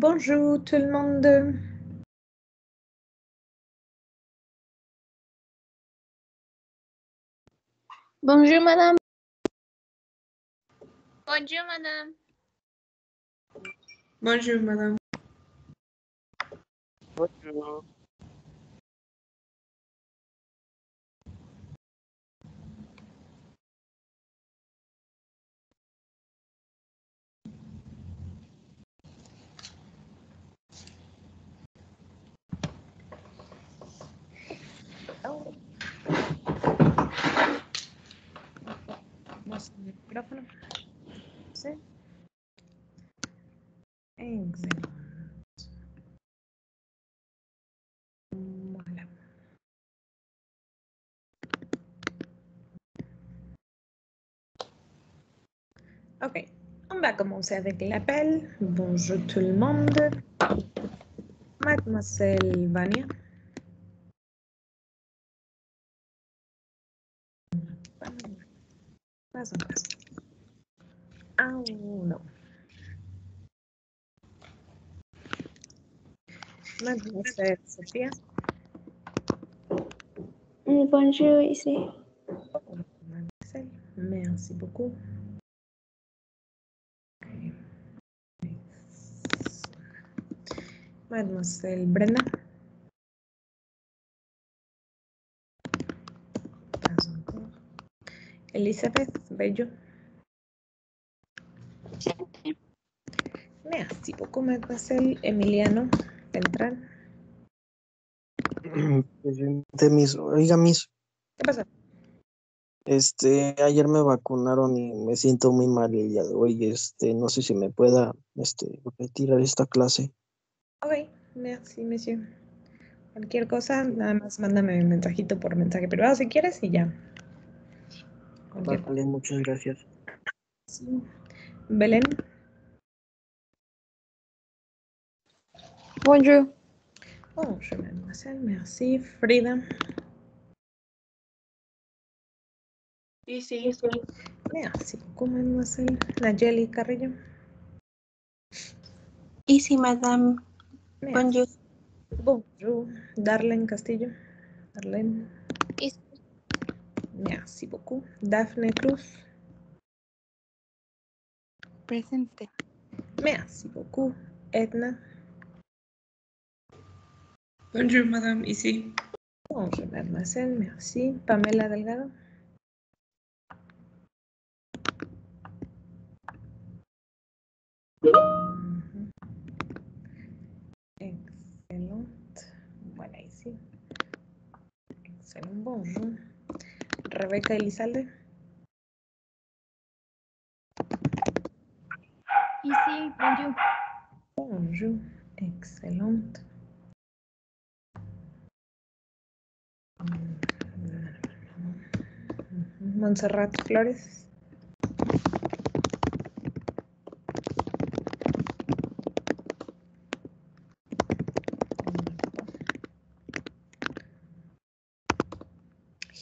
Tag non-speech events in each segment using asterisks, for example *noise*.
Bonjour tout le monde. Bonjour, madame. Bonjour, madame. Bonjour, madame. Bonjour. Voilà. Ok, on va commencer avec l'appel. Bonjour tout le monde. Mademoiselle Vania. Pas encore. Ah non. Mademoiselle Sophia. Mm, Bonjour, ici. Mademoiselle, merci beaucoup. Ok. Mademoiselle Brenna. Elisabeth Bello. Merci beaucoup, mademoiselle Emiliano Beltrán. Presidente, mis, oiga, mis, ¿Qué pasa? este, ayer me vacunaron y me siento muy mal el día de hoy. Este, no sé si me pueda, este, retirar esta clase. Ok, merci, monsieur. Cualquier cosa, nada más mándame un mensajito por mensaje privado si quieres y ya. Cualquier Vale, muchas gracias. cosa. Belén. Bonjour. Bonjour, mademoiselle, merci. Frida. Ici. Merci beaucoup, mademoiselle. Nayeli Carrillo. Ici, madame. Merci. Bonjour. Bonjour. Darlene Castillo. Darlene. Merci beaucoup. Daphne Cruz. Presente. Merci beaucoup. Edna. Bonjour, madame. Ici. Bonjour, mademoiselle, merci. Pamela Delgado. Mhm. Excelente. Voilà, ici. Excellent, bonjour. Rebeca Elizalde. Ici, bonjour. Bonjour. Excellente. Mhm. Montserrat Flores.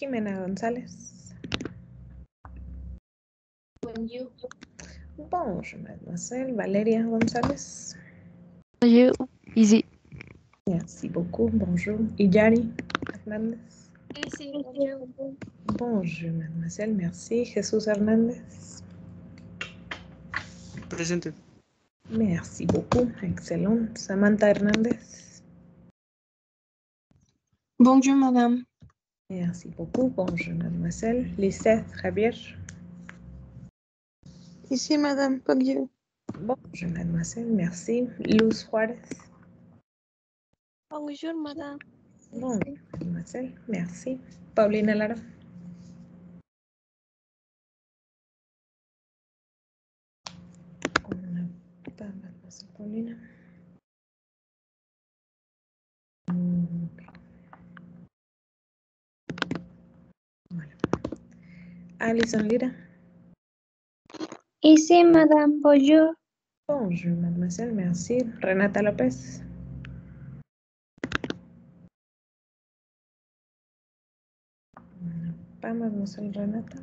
Jimena González. Bonjour. Bonjour, mademoiselle. Valeria González. Bonjour. Ici. Merci beaucoup. Bonjour. Iyari Hernández. Bonjour, mademoiselle. Merci. Jesús Hernández. Presente. Merci beaucoup. Excellent. Samantha Hernández. Bonjour, madame. Merci beaucoup. Bonjour, mademoiselle. Lisette Javier. Ici, madame. Bonjour. Bonjour, mademoiselle. Merci. Luz Juárez. Bonjour, madame. Bonjour, mademoiselle. Merci. Paulina Lara. Una pa- mademoiselle Paulina. Alison Lira. Ici, madame. Bonjour. Bonjour, mademoiselle. Merci. Renata López. Mademoiselle Renata.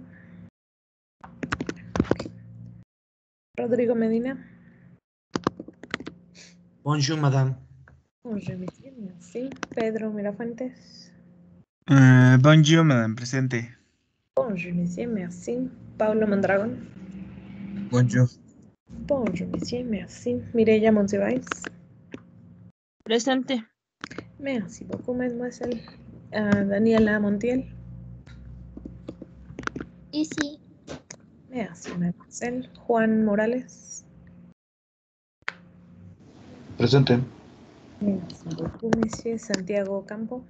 Rodrigo Medina. Bonjour, madame. Bonjour, monsieur, merci. Pedro Mirafuentes. Euh, bonjour, madame, presente. Bonjour, monsieur, merci. Paulo Mondragón. Bonjour. Bonjour, monsieur, merci. Mireya Monsiváis. Presente. Merci beaucoup, mademoiselle. Ah, Daniela Montiel. Ici. Merci, mademoiselle. Juan Morales. Presente. Merci beaucoup, monsieur. Santiago Campo.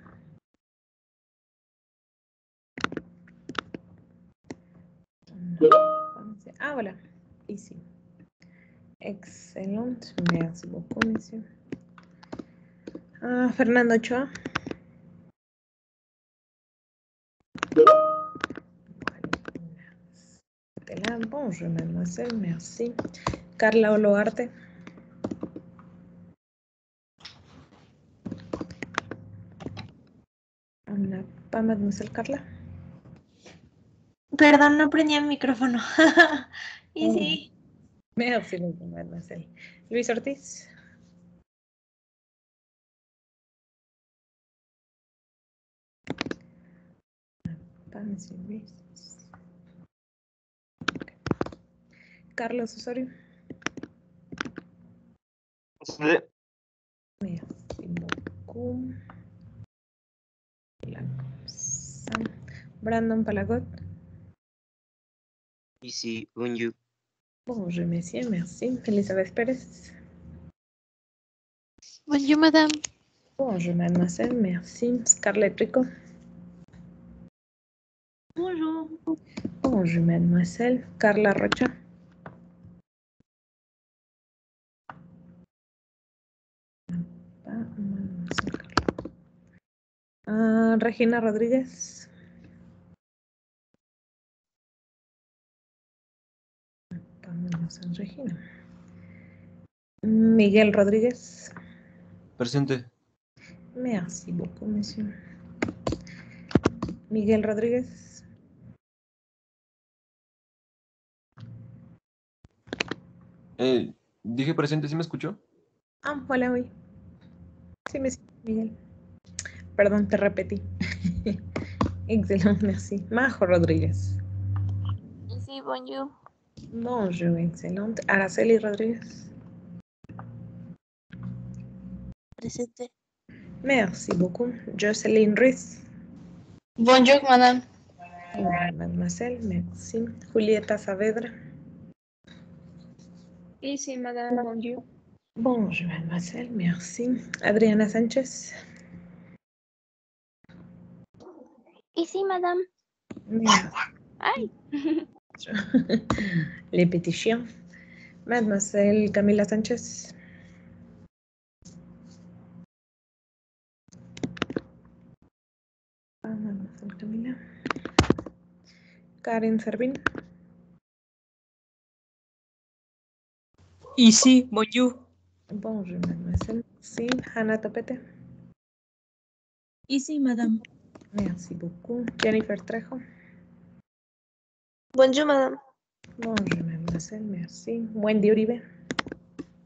Ah, voilà. Ici. Excellent. Merci beaucoup, monsieur. Ah, Fernando Ochoa. Bonjour, mademoiselle. Merci. Carla Oloarte. Pas mademoiselle Carla. Perdón, no prendía el micrófono. *laughs* y sí. Merci beaucoup, mademoiselle. Luis Ortiz. Pas monsieur Luis. Ok. Carlos Osorio. Presente. Merci beaucoup. Là, comme ça. Brandon Palagot. Ici, bonjour. Bonjour, monsieur, merci. Elisabeth Pérez. Bonjour, madame. Bonjour, mademoiselle, merci. Scarlett Rico. Bonjour. Bonjour, mademoiselle. Carla Rocha. Mademoiselle Carla. Ah, Regina Rodríguez. Pas mademoiselle Regina. Miguel Rodríguez. Presente. Merci beaucoup, monsieur. Miguel Rodríguez. Eh, dije presente, ¿sí me escuchó? Ah, hola, oui. Sí, monsieur Miguel. Perdón, te repetí. *laughs* Excelente, merci. Majo Rodríguez. Ici, bonjour. Bonjour, excelente. Araceli Rodríguez. Presente. Merci beaucoup. Jocelyn Ruiz. Bonjour, madame. Bonjour, mademoiselle, merci. Julieta Saavedra. Ici, madame. Bonjour. Bonjour, mademoiselle, merci. Adriana Sánchez. Ici, madame. Merci. Ay. *laughs* *laughs* Les petits chiens. Mademoiselle Camila Sánchez. Ah, Mademoiselle Camila. Karen Servín. Ici, bonjour. Bonjour, mademoiselle. Merci. Hannah Topete. Ici, madame. Merci beaucoup. Jennifer Trejo. Bonjour, madame. Bonjour, mademoiselle. Merci. Wendy Uribe.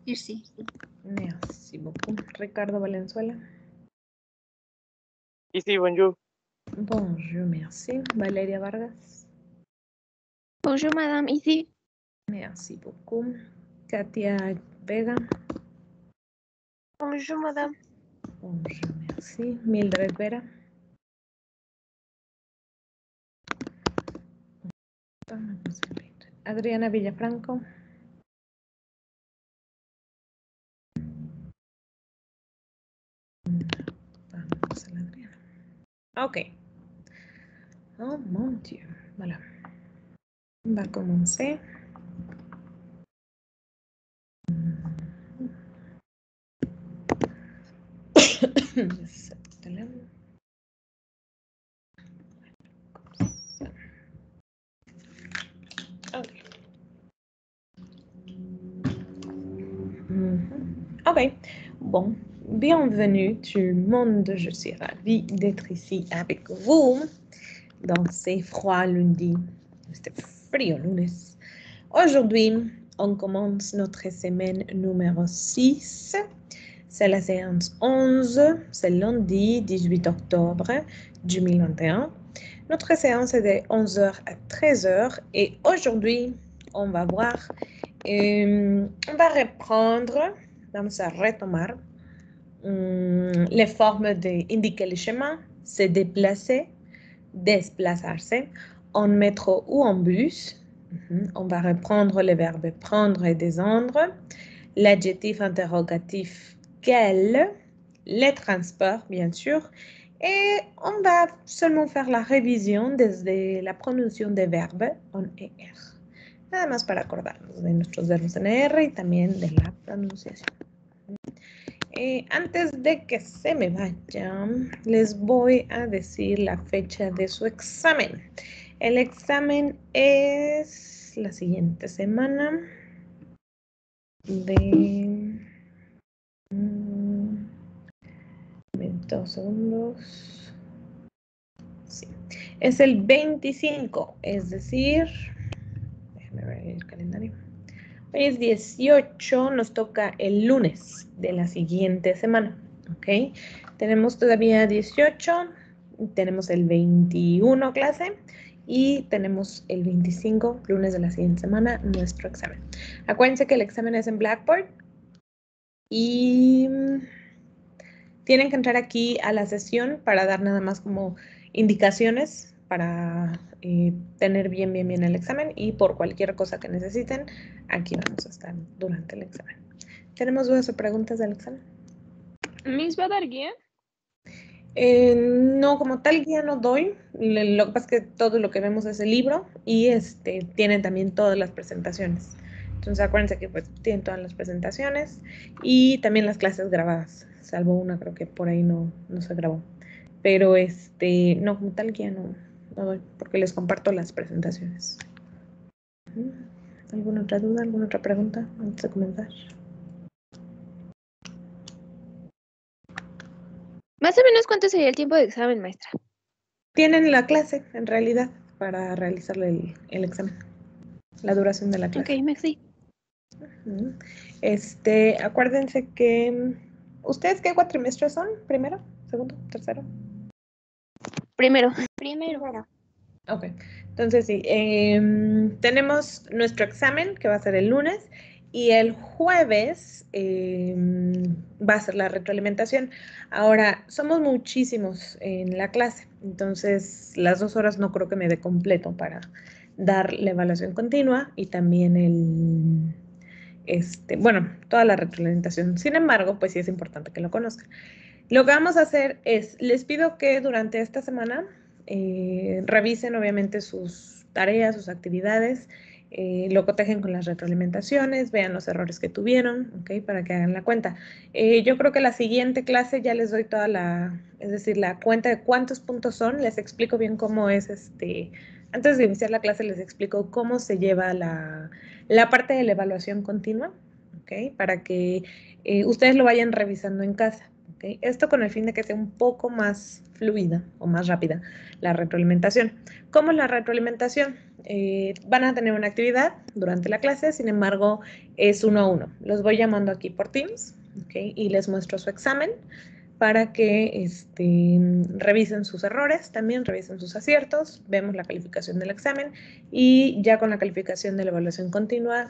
Ici. Merci beaucoup. Ricardo Valenzuela. Ici, bonjour. Bonjour, merci. Valeria Vargas. Bonjour, madame. Ici. Merci beaucoup. Katia Vega. Bonjour, madame. Bonjour, merci. Mildred Vera. Pas mademoiselle Mildred. Adriana Villafranco. Pas mademoiselle Adriana. Ok. Oh mon Dieu. Voilà. On va commencer. Bon, bienvenue tout le monde. Je suis ravie d'être ici avec vous dans ces froids lundi. Este frío lunes. Aujourd'hui, on commence notre semaine numéro 6 c'est la séance 11, c'est lundi 18 octobre 2021. Notre séance est de 11h à 13h et aujourd'hui, on va voir, euh, on va reprendre, vamos a retomar hum, les formes d'indiquer le chemin, se déplacer, desplazarse, en métro ou en bus. On va reprendre les verbes prendre et descendre, l'adjectif interrogatif quel, les transports, bien sûr, et on va seulement faire la révision desde la pronunciación de verbes en ER. Nada más para acordarnos de nuestros verbos en ER y también de la pronunciación. Eh, antes de que se me vayan, les voy a decir la fecha de su examen. El examen es la siguiente semana de... mm, Dos segundos. Sí. Es el 25, es decir, el calendario. Hoy es 18, nos toca el lunes de la siguiente semana. ¿Ok? Tenemos todavía 18, tenemos el 21 clase y tenemos el 25, lunes de la siguiente semana, nuestro examen. Acuérdense que el examen es en Blackboard y tienen que entrar aquí a la sesión para dar nada más como indicaciones para eh, tener bien, bien, bien el examen y por cualquier cosa que necesiten, aquí vamos a estar durante el examen. ¿Tenemos dudas o preguntas del examen? ¿Miss va a dar guía? Eh, no, como tal guía no doy. Lo que pasa es que todo lo que vemos es el libro y este, tienen también todas las presentaciones. Entonces acuérdense que pues tienen todas las presentaciones y también las clases grabadas, salvo una creo que por ahí no, no se grabó. Pero este, no, como tal guía no, porque les comparto las presentaciones. ¿Alguna otra duda, alguna otra pregunta antes de comenzar? Más o menos cuánto sería el tiempo de examen, maestra. Tienen la clase en realidad para realizarle el, el examen, la duración de la clase. Ok, merci. Este, acuérdense que ¿ustedes qué cuatrimestres son? ¿Primero? ¿Segundo? ¿Tercero? Primero. Primero. Ok, entonces sí, em, tenemos nuestro examen que va a ser el lunes y el jueves em, va a ser la retroalimentación. Ahora, somos muchísimos en la clase, entonces las dos horas no creo que me dé completo para dar la evaluación continua y también el, este, bueno, toda la retroalimentación. Sin embargo, pues sí es importante que lo conozcan. Lo que vamos a hacer es, les pido que durante esta semana eh, revisen obviamente sus tareas, sus actividades, eh, lo cotejen con las retroalimentaciones, vean los errores que tuvieron, ¿ok? Para que hagan la cuenta. Eh, yo creo que la siguiente clase ya les doy toda la, es decir, la cuenta de cuántos puntos son, les explico bien cómo es este, antes de iniciar la clase les explico cómo se lleva la, la parte de la evaluación continua, ¿ok? Para que ustedes lo vayan revisando en casa. Esto con el fin de que sea un poco más fluida o más rápida la retroalimentación. ¿Cómo es la retroalimentación? Eh, van a tener una actividad durante la clase, sin embargo, es uno a uno. Los voy llamando aquí por Teams y les muestro su examen para que este, revisen sus errores, también revisen sus aciertos, vemos la calificación del examen y ya con la calificación de la evaluación continua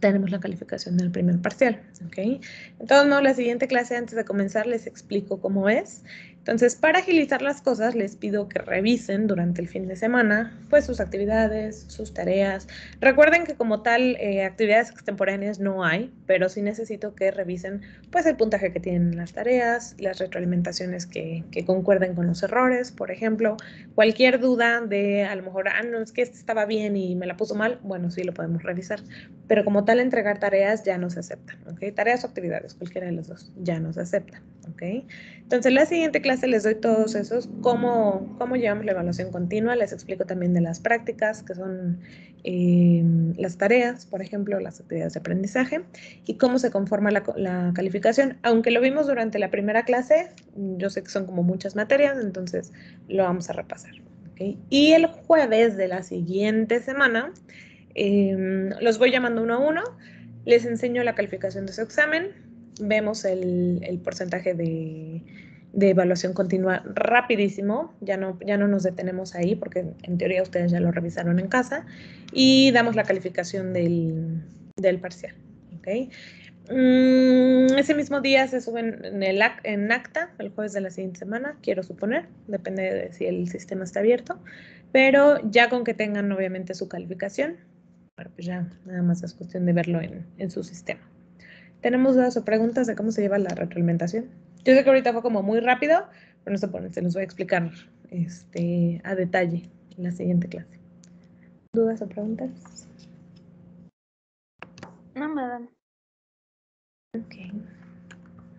tenemos la calificación del primer parcial, ¿ok? De todos modos, la siguiente clase, antes de comenzar, les explico cómo es. Entonces, para agilizar las cosas, les pido que revisen durante el fin de semana, pues, sus actividades, sus tareas. Recuerden que como tal, eh, actividades extemporáneas no hay, pero sí necesito que revisen, pues, el puntaje que tienen las tareas, las retroalimentaciones que, que concuerden con los errores, por ejemplo. Cualquier duda de, a lo mejor, ah, no, es que este estaba bien y me la puso mal, bueno, sí lo podemos revisar. Pero como tal, entregar tareas ya no se aceptan, ¿ok? Tareas o actividades, cualquiera de los dos, ya no se aceptan, ¿ok? Entonces, la siguiente clase les doy todos esos, cómo, cómo llevamos la evaluación continua, les explico también de las prácticas, que son eh, las tareas, por ejemplo, las actividades de aprendizaje, y cómo se conforma la, calificación. Aunque lo vimos durante la primera clase, yo sé que son como muchas materias, entonces lo vamos a repasar. Y el jueves de la siguiente semana, eh, los voy llamando uno a uno, les enseño la calificación de su examen, vemos el porcentaje de, de evaluación continua rapidísimo, ya no, ya no nos detenemos ahí porque en teoría ustedes ya lo revisaron en casa y damos la calificación del, del parcial. ¿ok? Mm, ese mismo día se suben en, el, en acta, el jueves de la siguiente semana, quiero suponer, depende de si el sistema está abierto, pero ya con que tengan obviamente su calificación, bueno, pues ya nada más es cuestión de verlo en, en su sistema. ¿Tenemos dudas o preguntas de cómo se lleva la retroalimentación? Yo sé que ahorita fue como muy rápido, pero no se ponen, se los voy a explicar este, a detalle en la siguiente clase. ¿Dudas o preguntas? No, madame. Ok.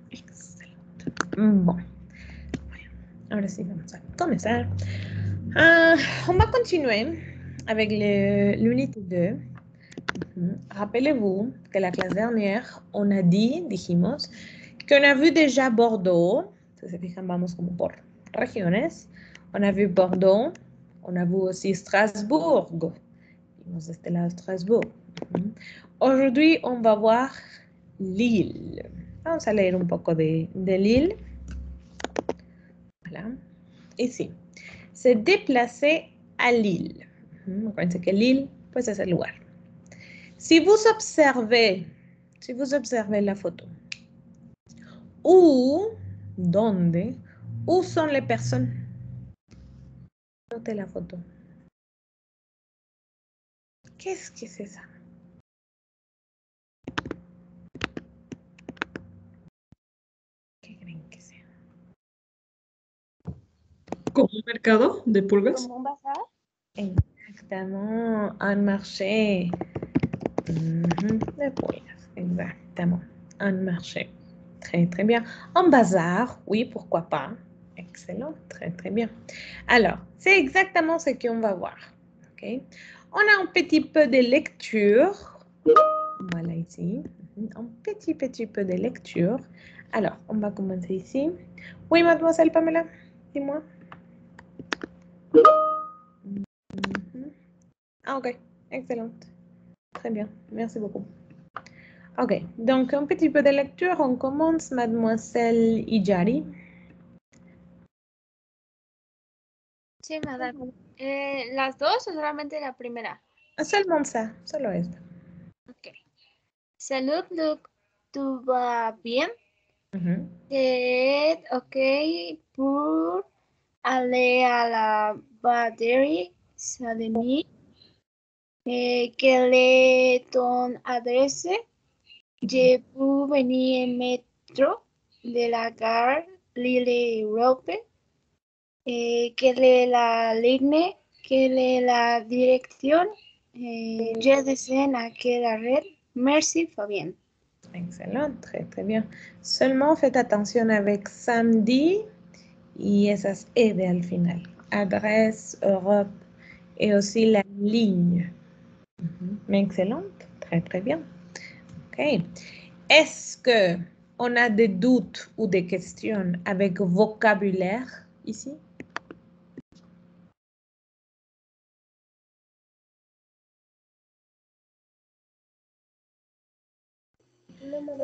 Excelente. Bon. Voilà. Ahora sí, vamos a comenzar. Ah, on va continuer avec l'unité 2. Mhm. Rappelez-vous que la clase dernière, on a dit, dijimos, qu'on a vu déjà Bordeaux. Si fijan, vamos como por regiones. On a vu Bordeaux. On a vu aussi Strasbourg. Vimos de este lado Strasbourg. Aujourd'hui, on va voir Lille. Vamos a leer un poco de, Lille. Voilà. Ici. Se déplacer à Lille. Acuérdense que Lille, pues es el lugar. Si vous observez, si vous observez la photo, où, donde, où sont les personnes? Notez la photo. Qu'est-ce que c'est ça? ¿Qué creen que sea? ¿Como un mercado de pulgas? ¿Como un bazar? Exactement, un marché. De pollas, exactement. Un marché. Très, très bien. Un bazar, oui, pourquoi pas. Excellent, très, très bien. Alors, c'est exactement ce qu'on va voir. On a un petit peu de lecture. Voilà ici. Un petit, petit peu de lecture. Alors, on va commencer ici. Oui, mademoiselle Pamela, dis-moi. Mhm. Ah, ok, excellent. Très bien, merci beaucoup. Ok, donc un petit peu de lecture. On commence, mademoiselle Ijari. Sí, madame. Eh, ¿Las dos o solamente la primera? Seulement ça, solo esto. Ok. Salud, Luc. ¿Tout va bien? C'est OK pour aller à la braderie Saint-Denis. Eh, quelle est ton adresse? Je peux venir en métro de la gare Lille-Europe. Eh, quelle est la ligne? Quelle est la direction? Eh, je descends à quel arrêt? Merci, Fabien. Excellent, très très bien. Seulement faites attention avec samedi y esas ED al final. Adresse, Europe et aussi la ligne. Mhm. Mais excellent, très très bien. Ok. Est-ce que on a des doutes ou des questions avec vocabulaire ici?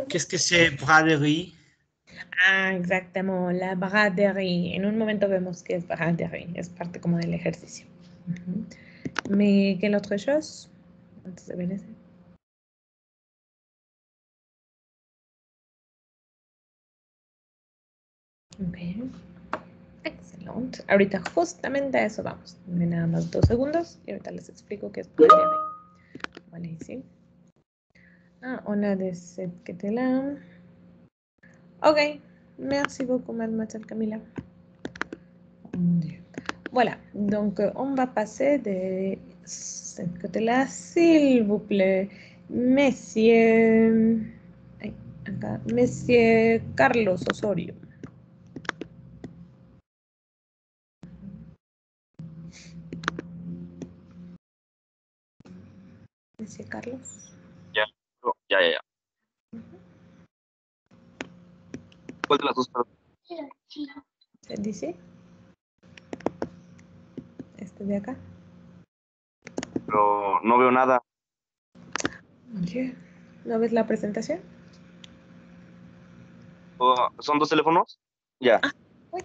Qu'est-ce que c'est braderie? Ah, exactement, la braderie. En un momento vemos que es braderie, es parte como del ejercicio. Ujú. Mais quelle autre chose? Antes de ver Ok. Excelente. Ahorita justamente a eso vamos. Dame nada más dos segundos y ahorita les explico qué es braderie. Vale, ici. Ah, on a de côté-là. Ok, merci beaucoup, mademoiselle Dieu. Voilà, donc on va passer de ce côté-là, s'il vous plaît. Monsieur, Monsieur Carlos Osorio. Monsieur Carlos. Oh, Ya, ya, ya. ¿Cuál de las dos? ¿Se dice? Este de acá. Pero no veo nada. Oye, ¿no ves la presentación? ¿Son dos teléfonos? Ya. oui.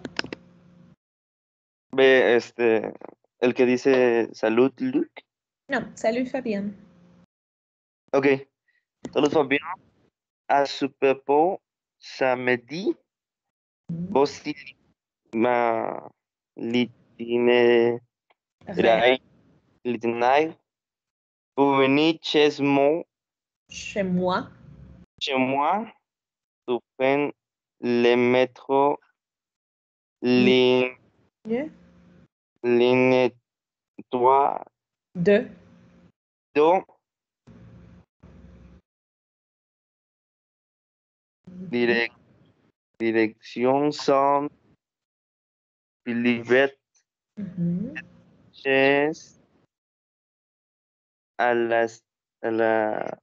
Ve, este, el que dice salud, Luke. Non, salut Fabien. Ok. Salut Fabien. À Super Bowl samedi, voici ma l'itinéraire. Vous venez chez moi, Chez moi. chez moi, tu prends le métro, ligne, ligne 3, De. 2, direc- direction San Philibert Mhm. chez à la, à la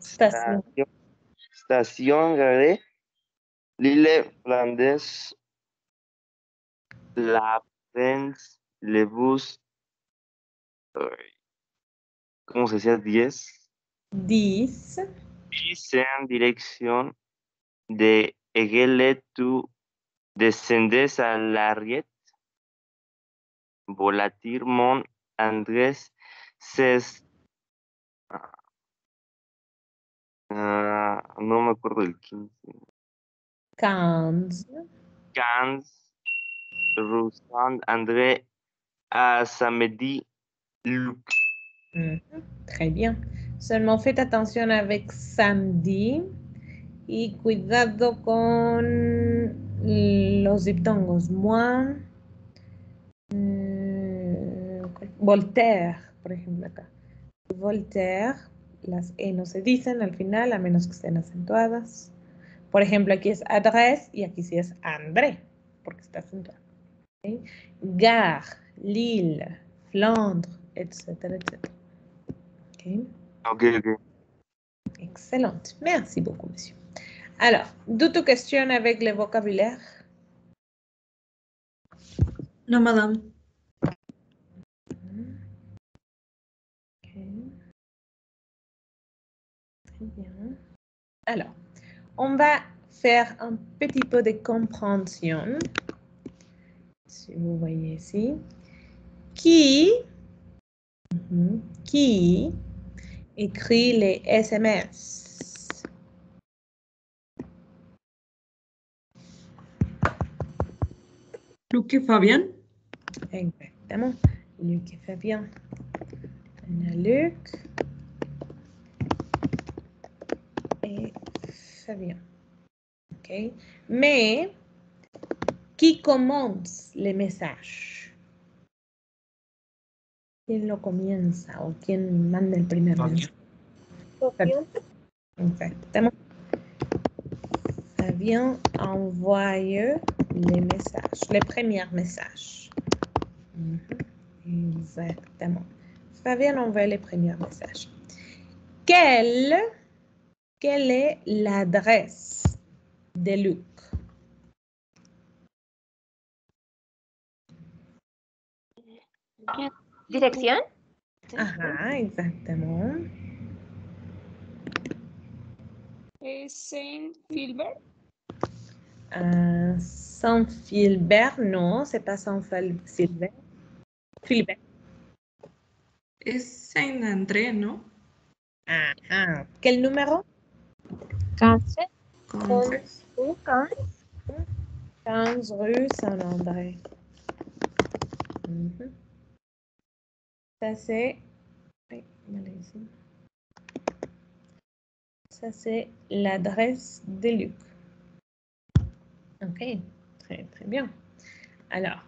Station. station, station garée l'île Flanders, la Prince, le bus, euh, ¿cómo se decía? 10, 10. 10 en dirección de Egele, tú descendes a Lariet, Volatir, Mont Andrés, Ces, ah, no me acuerdo del 15. 15. Gans, Roussan, André, à samedi, Luc. Très bien. Seulement faites attention avec samedi y cuidado con los diptongos. Moi, mm, Voltaire, por ejemplo acá. Voltaire, las E no se dicen al final a menos que estén acentuadas. Por ejemplo, aquí es adresse y aquí sí es André, porque está acentuado. Gare, Lille, Flandre, etcétera, etcétera. Ok. Ok, ok. Excellent. Merci beaucoup, monsieur. Alors, d'autres questions avec le vocabulaire? No, madame. Ok. Très bien. Alors, on va faire un petit peu de compréhension. Si vous voyez ici. Qui, Mhm. qui écrit les SMS? Luc et Fabien. Exactement. Luc et Fabien. On a Luc et Fabien. OK. Mais qui commence les messages? ¿Quién lo comienza? O quién manda el primer mensaje? Fabien. Exactement. Fabien envoie les messages, les premiers messages. Mhm. Exactement. Fabien envoie les premiers messages. Quelle, quelle est l'adresse de Luc? Dirección. Ajá, exactement. Es Saint Philbert. Saint-Philbert, non, c'est pas Saint-Philbert. Philbert. Es Saint André, ¿no? Ajá. ¿Quel numéro? 15. Con 15 rue Saint-André. Mhm. Ça, c'est. Ça, c'est l'adresse de Luc. OK, très, bien. Alors,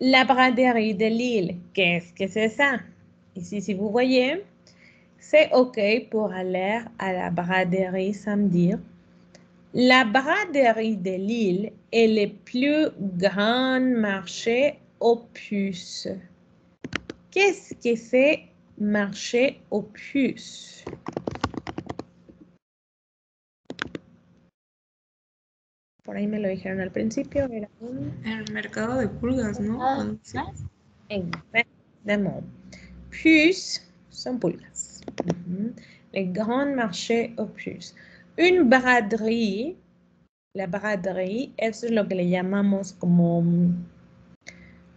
la braderie de Lille, qu'est-ce que c'est ça? Ici, si vous voyez, c'est OK pour aller à la braderie samedi. La braderie de Lille est le plus grand marché aux puces. Qu'est-ce que c'est marché aux puces? Por ahí me lo dijeron al principio, era un... El mercado de pulgas, ¿no? Ah, así. Exactement. Puces sont pulgas. Mhm. Les grands marchés aux puces. Une braderie, La braderie, eso es lo que le llamamos como,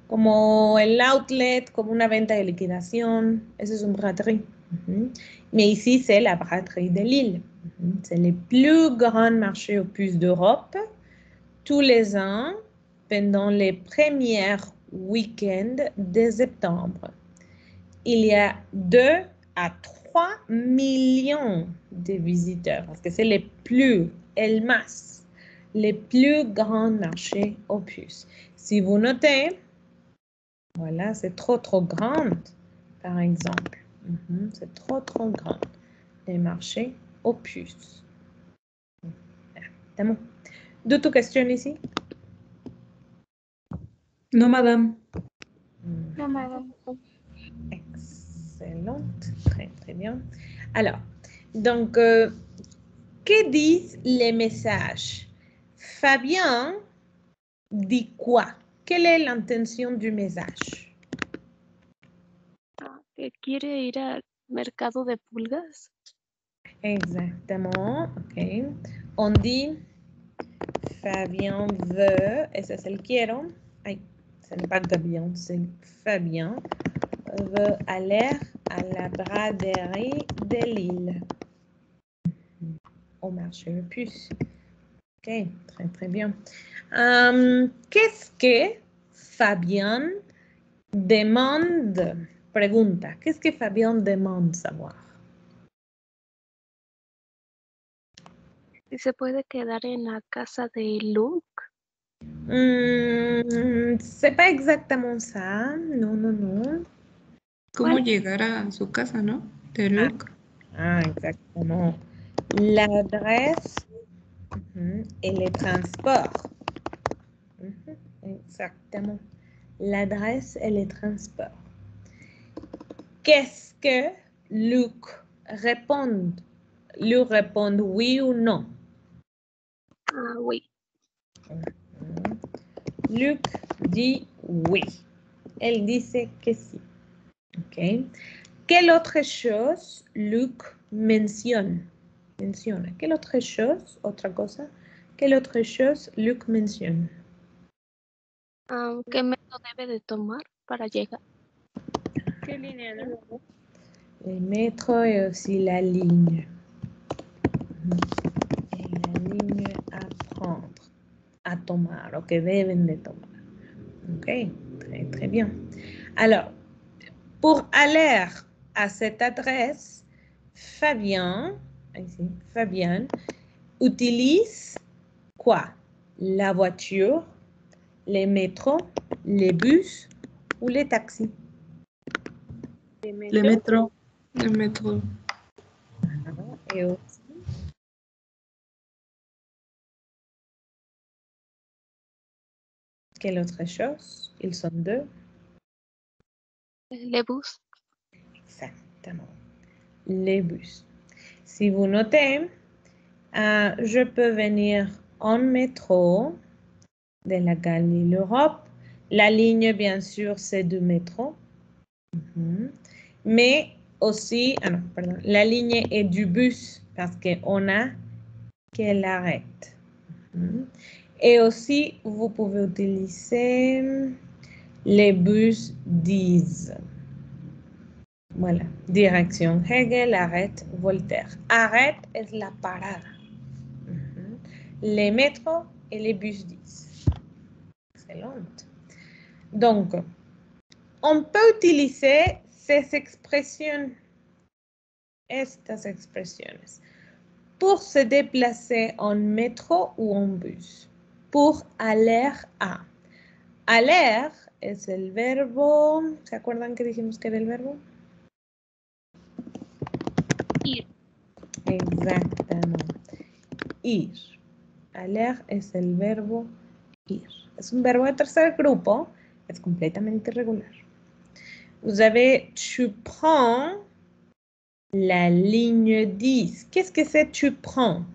como el outlet, como una venta de liquidación. Eso es un braderie. Mais ici, c'est la braderie de Lille. C'est le plus grand marché aux puces d'Europe. Tous les ans, pendant les premiers week-ends de septembre. Il y a 2 à 3 millions de visiteurs parce que c'est le plus, el más, le plus grand marché puces. Si vous notez, voilà, c'est trop trop grand, par exemple. Mhm, c'est trop trop grand. Les marchés puces. D'autres questions ici? No, madame. No, madame. Excellente, très très bien. Alors, donc, euh, que disent les messages? Fabien dit quoi? Quelle est l'intention du message? Ah, que quiere ir al mercado de pulgas. Exactement, ok. On dit Fabien veut, ça c'est le quiero. Ay, ce pas Gabien, c'est Fabien veut aller à la braderie de Lille. Au marché aux puces. Ok, très très bien. Hum, Qu'est-ce que Fabien demande? Pregunta, qu'est-ce que Fabien demande savoir? Si se puede quedar en la casa de Luke? Hmm, c'est pas exactement ça. Non, non, non. ¿Cómo llegar a su casa, no? De Luke. Ah, exactement. L'adresse mhm, et les transports. Mhm, Exactement. L'adresse et les transports. Qu'est-ce que Luc répond? Luc répond oui ou non? Ah, oui. Mhm. Luc dit oui. Elle dice que sí. OK. Quelle autre chose Luc mentionne? Menciona. Quelle autre chose? Otra cosa. Quelle autre chose Luc mentionne? Ah, ¿Qué método debe de tomar para llegar? ¿Qué línea, no? Le métro et aussi la ligne. Mhm. Et la ligne à prendre, à tomar, o que deben de tomar. OK, très, très bien. Alors, pour aller à cette adresse, Fabien, ici, Fabien utilise quoi? La voiture, les métros, les bus ou les taxis? Le metro. Le metro. Et aussi, quelle autre chose? Ils sont deux. Le bus. Exactement. Les bus. Si vous notez, euh, je peux venir en métro de la galerie L'Europe. La ligne, bien sûr, c'est du métro. Mhm. Mais aussi, ah non, pardon, la ligne est du bus parce qu'on a qu'elle arrête. Mhm. Et aussi, vous pouvez utiliser les bus 10. Voilà, direction Hegel, arrête Voltaire. Arrête es la parada. Mhm. Les métros et les bus 10. Excellente. Donc, on peut utiliser ces expressions, estas expresiones, pour se déplacer en métro ou en bus, pour aller a. Aller es el verbo, ¿se acuerdan que dijimos que era el verbo? Ir. Exactamente. Ir. Aller es el verbo ir. Es un verbo de tercer grupo, es completamente irregular. Vous avez tu prends la ligne 10. Qu'est-ce que c'est tu prends?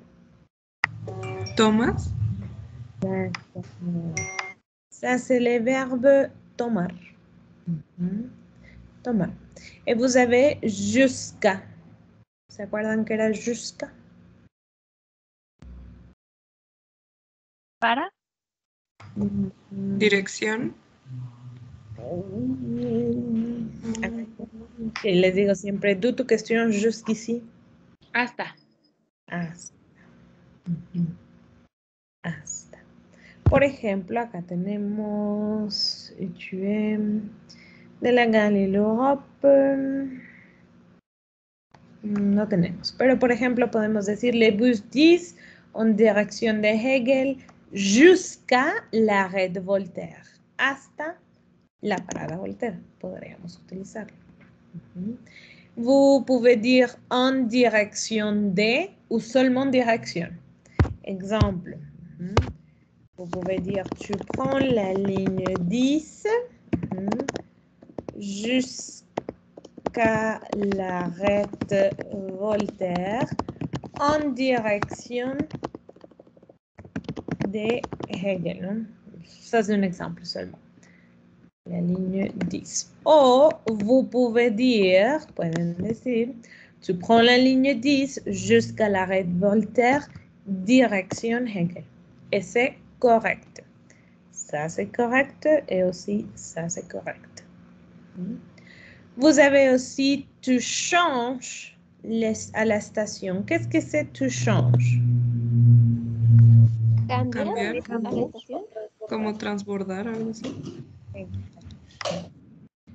Tomas. Ça, c'est le verbe tomar. Mhm. Tomar. Et vous avez jusqu'à. ¿Se acuerdan que era jusqu'à? Para. Dirección. Y les digo siempre, d'où tu question jusqu'ici? Hasta. Hasta. Ujú. Hasta. Por ejemplo, acá tenemos es de la Galilée Europe. No tenemos, pero por ejemplo podemos decir le bus 10 en dirección de Hegel jusqu'à l'arrêt de Voltaire. Hasta la parada Voltaire, podríamos utilizarlo. Vous pouvez dire en direction de ou seulement direction. Exemple. Vous pouvez dire tu prends la ligne 10 ujú, jusqu'à l'arrêt Voltaire en direction de Hegel. ¿no? Ça, c'est un exemple seulement. La ligne 10. O vous pouvez dire, tu prends la ligne 10 jusqu'à l'arrêt Voltaire, direction Hegel. Et c'est correct. Ça, c'est correct. Et aussi, ça, c'est correct. Mm. Vous avez aussi tu changes les- à la station. Qu'est-ce que c'est tu changes? Cambiar. Cambiar. a la estación. Como transbordar, algo así.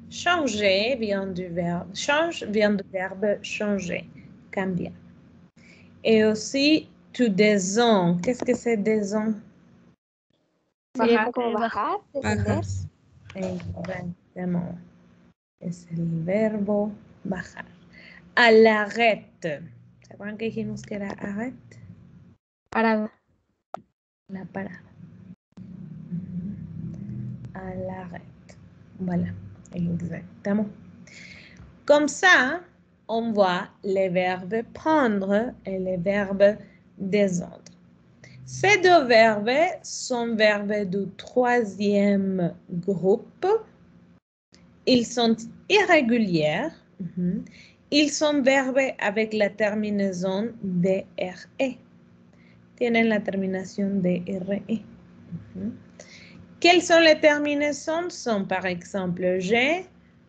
Changer vient du verbe. Change vient du verbe changer, cambiar. Et aussi, tu descends. Qu'est-ce que c'est descends? Sería Bajar. como bajar, descender. Bajas. Exactement. Es el verbo bajar. À l'arrêt. ¿Se acuerdan que dijimos que era arrêt? Parada. La parada. À l'arrêt. Voilà, exactement. Comme ça, on voit les verbes prendre et les verbes descendre. Ces deux verbes sont verbes du troisième groupe. Ils sont irréguliers. Mhm. Ils sont verbes avec la terminaison DRE. Tienen la terminación DRE. Mhm. Quelles sont les terminaisons? Son, par exemple, je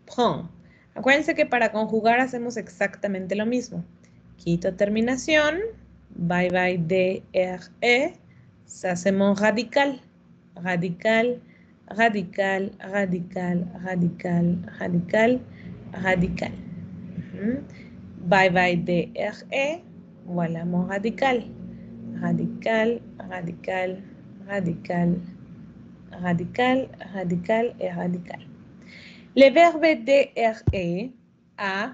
prends. Acuérdense que para conjugar hacemos exactamente lo mismo. Quito terminación, bye bye DRE, ça c'est mon radical. Radical, radical, radical, radical, radical, radical. Mhm. Bye bye DRE, voilà mon radical. Radical, radical, radical, radical, radical et radical. Le verbe DRE a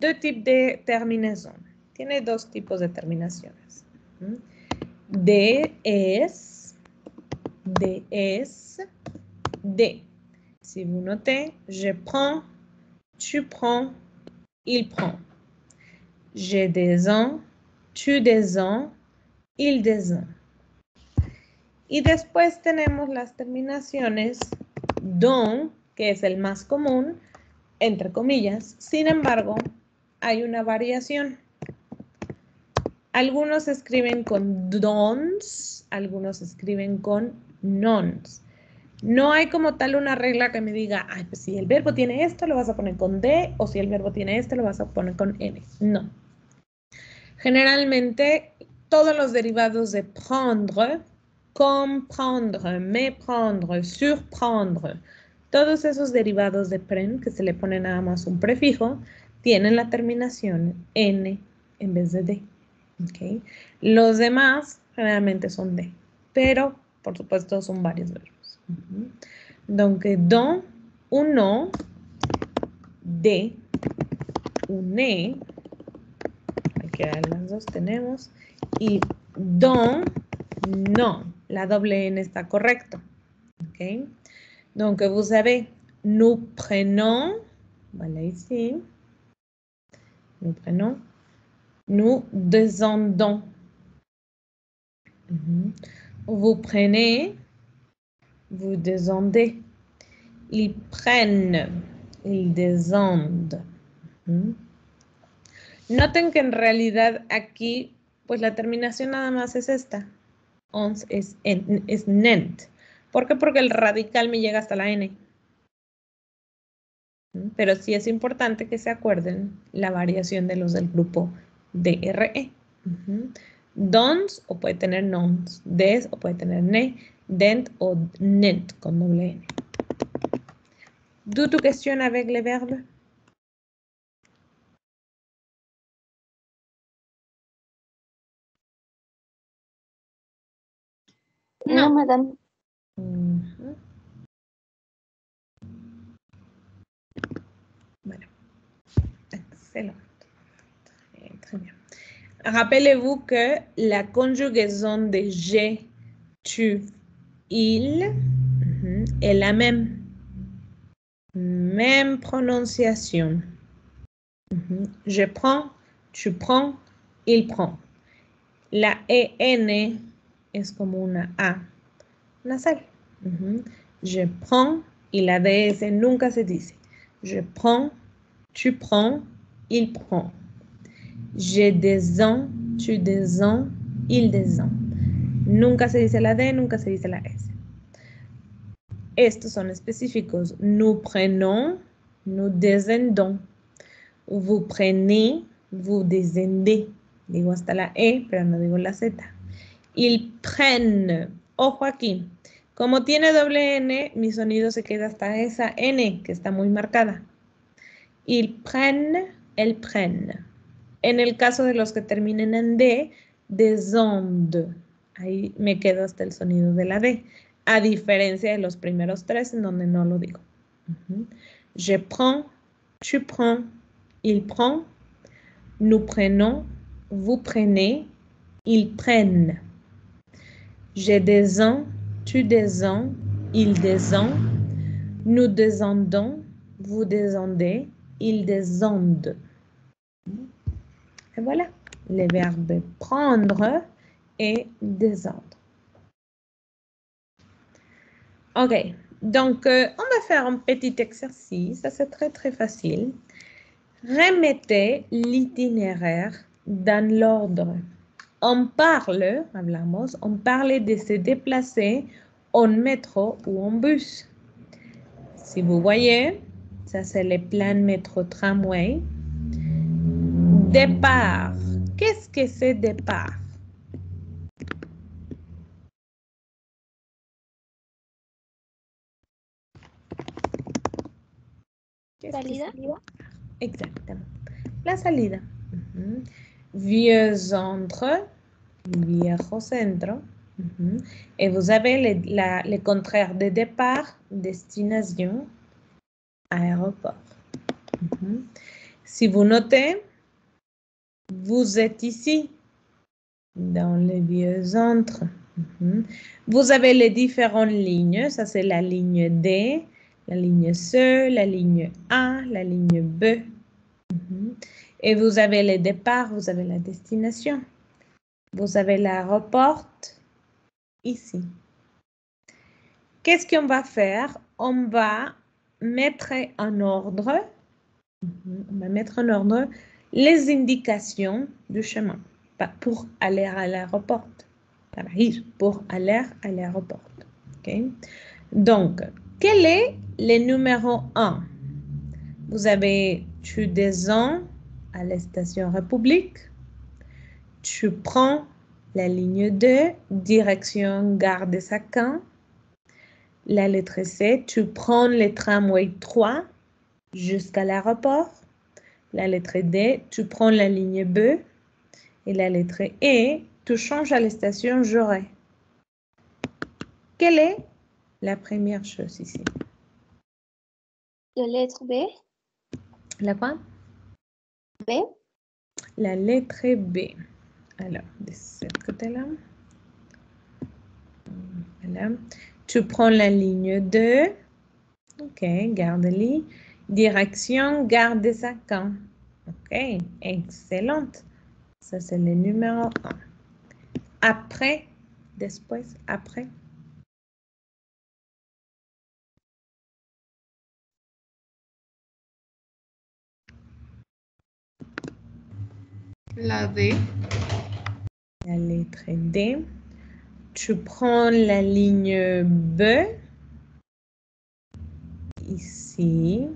deux types de terminaison. Tiene dos tipos de terminaciones. De es, de es, de. Si vous notez, je prends, tu prends, il prend. Je descends, tu descends, il descend. Y después tenemos las terminaciones don, que es el más común, entre comillas. Sin embargo, hay una variación. Algunos escriben con dons, algunos escriben con nons. No hay como tal una regla que me diga, pues si el verbo tiene esto, lo vas a poner con D, o si el verbo tiene este, lo vas a poner con N. No. Generalmente, todos los derivados de prendre, comprendre, méprendre, surprendre, todos esos derivados de pren, que se le pone nada más un prefijo, tienen la terminación N en vez de D. ¿ok? Los demás generalmente son D, pero por supuesto son varios verbos. Ujú. Donc, don, uno, de, une, cualquiera de las dos tenemos, y don, no, la doble N está correcto. ¿ok? Donc, vous savez, nous prenons, voilà ici, nous prenons, nous descendons. Vous prenez, vous descendez. Ils prennent, ils descendent. Noten que en realidad aquí, pues la terminación nada más es esta. Ons es, en- es nent. ¿Por qué? Porque el radical me llega hasta la N. Pero sí es importante que se acuerden la variación de los del grupo DRE. Ujú. Dons o puede tener nons, des o puede tener ne, dent o nent con doble N. D'où tu question avec les verbes? No, madame. Voilà. Excellent. Très, très bien. Rappelez-vous que la conjugaison de j'ai, tu, il ujú, est la même. Même prononciation. Ujú. Je prends, tu prends, il prend. La EN es como una A nasal. Ujú. Je prends y la DS nunca se dice. Je prends, tu prends, il prend. J'ai des ans, tu des ans, il des ans. Nunca se dice la D, nunca se dice la S. Estos son específicos. Nous prenons, nous descendons. Vous prenez, vous descendez. Digo hasta la E, pero no digo la Z. Ils prennent. Ojo aquí. Como tiene doble N, mi sonido se queda hasta esa N que está muy marcada. Ils prennent, elles prennent. En el caso de los que terminen en D, des ondes. Ahí me quedo hasta el sonido de la D. A diferencia de los primeros tres en donde no lo digo. Je prends, tu prends, il prend, nous prenons, vous prenez, ils prennent. J'ai des ans, tu des ans, il des ans, nous descendons, vous descendez, il descendent. Voilà, les verbes prendre et descendre. Ok, donc euh, on va faire un petit exercice, ça c'est très très facile. Remettez l'itinéraire dans l'ordre. On parle, on parlait de se déplacer en métro ou en bus. Si vous voyez, ça c'est le plan métro tramway. Départ. Qu'est-ce que c'est départ? Salida? Exactement. La salida. Ujú. Vieux centre, viejo centro. Ujú. Et vous avez le, la- le contraire de départ, destination, aéroport. Ujú. Si vous notez, vous êtes ici, dans le vieux centre. Ujú. Vous avez les différentes lignes. Ça, c'est la ligne D, la ligne C, la ligne A, la ligne B. Mhm. Et vous avez le départ, vous avez la destination. Vous avez l'aéroport ici. Qu'est-ce qu'on va faire? On va mettre en ordre, Mhm. on va mettre en ordre les indications du chemin pour aller à l'aéroport. Pour aller à l'aéroport. Donc, quel est le numéro 1? Vous avez, tu descends à la station République. Tu prends la ligne 2, direction Gare de Sacan. La lettre C, tu prends le tramway 3 jusqu'à l'aéroport. La lettre D, tu prends la ligne B. Et la lettre E, tu changes à la station Jaurès. Quelle est la première chose ici? La lettre B. La quoi? B. La lettre B. Alors, de ce côté-là. Voilà. Tu prends la ligne 2. OK, garde-les. Direction Gare des Sacan. OK, excellente. Ça, c'est le numéro 1. Après, después, après. La D. La lettre D. tu prends la ligne B. Ici.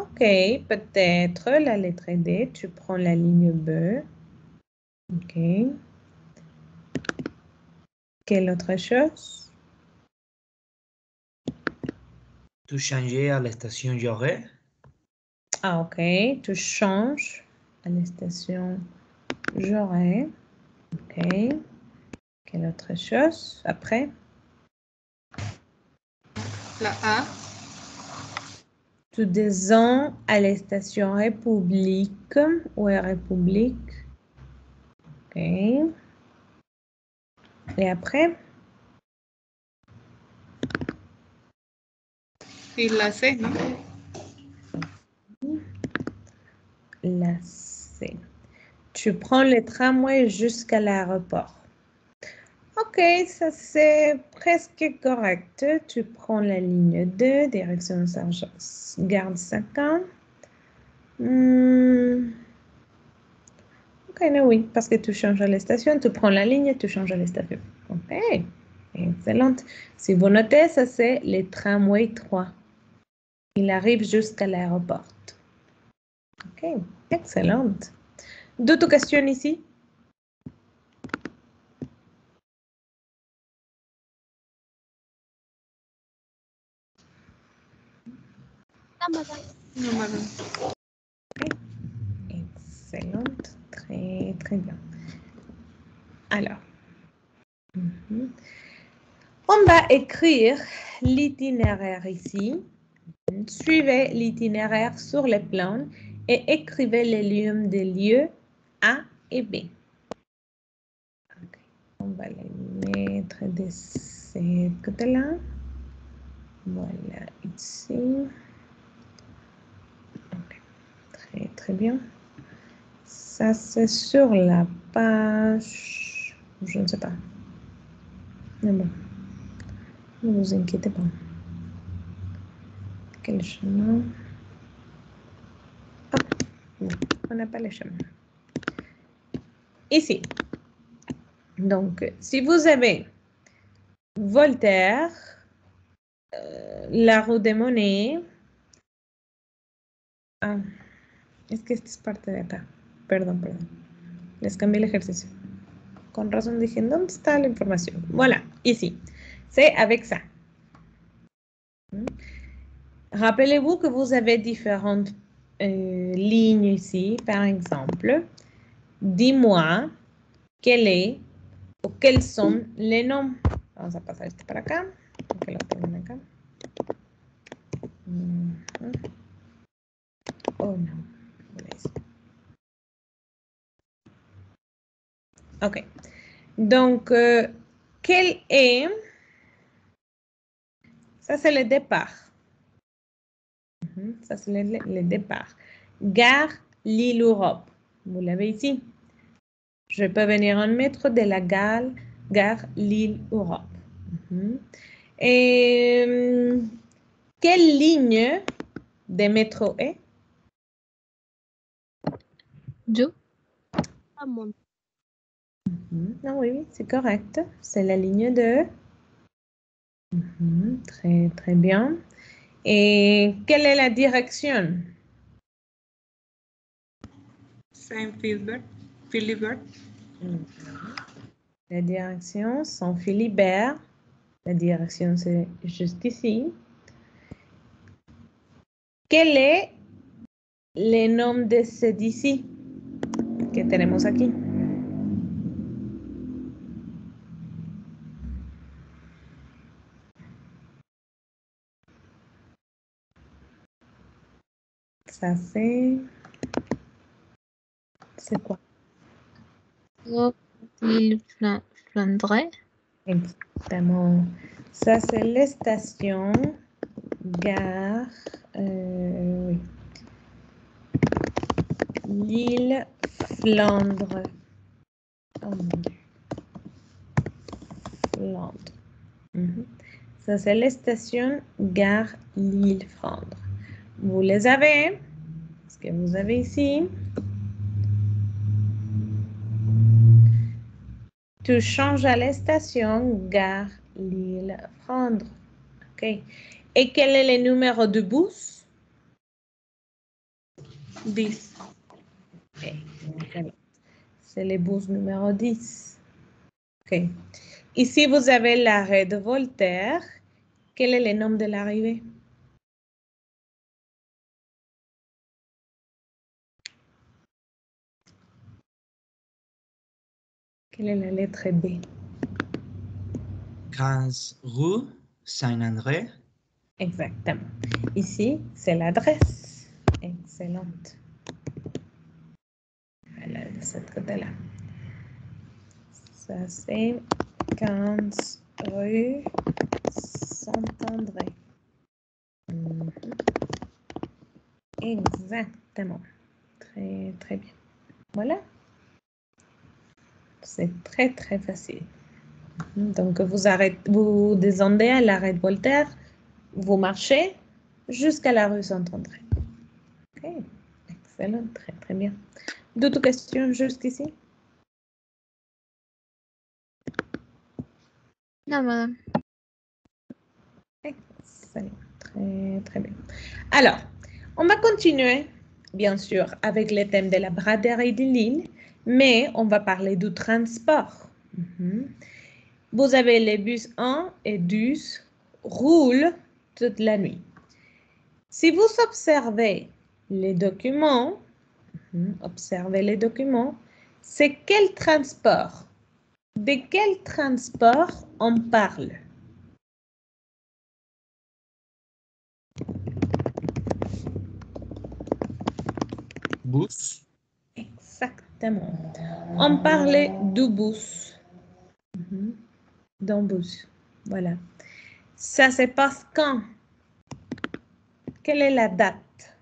Ok, peut-être la lettre D, tu prends la ligne B. Ok. Quelle autre chose? Tu changes à la station Jaurès? Ah, ok. Tu changes à la station Jaurès. Ok. Quelle autre chose? Après? La A. Tu descends à la station République ou à République? Ok. Et après? Y la C, ¿no? La C. Tu prends le tramway jusqu'à l'aéroport. Ok, ça c'est presque correct. Tu prends la ligne 2, direction Garde 50. Hmm. Ok, non, oui, parce que tu changes la station, tu prends la ligne, tu changes la station. Ok, excellente. Si vous notez, ça c'est le tramway 3. Il arrive jusqu'à l'aéroport. Ok, excellente. D'autres questions ici? Non, madame. No, madame. Excellente, très très bien. Alors, mhm. on va écrire l'itinéraire ici. Suivez l'itinéraire sur le plan et écrivez les lieux des lieux A et B. On va les mettre de ce côté-là. Voilà, ici. Très, bien. Ça, c'est sur la page. Je ne sais pas. Mais bon. Ne vous inquiétez pas. Quel chemin? Ah, non, on n'a pas le chemin. Ici. Donc, si vous avez Voltaire, euh, la roue des monnaies, Ah, es que esta es parte de acá. Perdón, perdón. Les cambié el ejercicio. Con razón dije, ¿dónde está la información? Voilà, ici. C'est avec ça. Rappelez-vous que vous avez différentes euh, lignes ici. Par exemple, dis-moi quel est ou quels sont les noms. Vamos a pasar este para acá. Que lo tengan acá. Mhm. Oh no. OK. Donc, euh, quel est... Ça, c'est le départ. Mhm, Ça, c'est le, départ. Gare Lille-Europe. Vous l'avez ici. Je peux venir en métro de la gare, gare Lille-Europe. Mhm. Et euh, quelle ligne de métro est? Yo. Mon. Mhm. Ah oui, oui, c'est correct. C'est la ligne 2. Mhm, Très, très bien. Et quelle est la direction? Saint-Philbert. Philibert. La direction, Saint Philibert. La direction, c'est juste ici. Quel est le nom de ce d'ici que tenemos aquí? Ça, c'est... C'est quoi? Fla- Flandre. Exactement. Ça, c'est les stations, gare, euh, oui. L'île Flandre. Oh mon Dieu. Flandre. Mhm. Ça, c'est les stations, gare, l'île Flandre. Vous les avez? Que vous avez ici. Tu changes à la station Gare Lille Flandre. OK. Et quel est le numéro de bus? 10. Ok, excellent. C'est le bus numéro 10. OK. Ici, vous avez l'arrêt de Voltaire. Quel est le nom de l'arrivée? Quelle est la lettre B? 15 rue Saint-André. Exactement. Ici, c'est l'adresse. Excellente. Voilà, de cette côté-là. Ça, c'est 15 rue Saint-André. Mhm. Exactement. Très, très bien. Voilà. C'est très, très facile. Donc, vous, arrêtez, vous descendez à l'arrêt de Voltaire, vous marchez jusqu'à la rue Saint-André. Ok, excellent, très, très bien. D'autres questions jusqu'ici? Non, madame. Excellent, très, très bien. Alors, on va continuer, bien sûr, avec le thème de la braderie de Lille, mais on va parler du transport. Mhm. Vous avez les bus 1 et 12 roulent toute la nuit. Si vous observez les documents, mhm, observez les documents, c'est quel transport? De quel transport on parle? Bus. Exactement. On parlait du bus. D'un bus. Voilà. Ça se passe quand? Quelle est la date?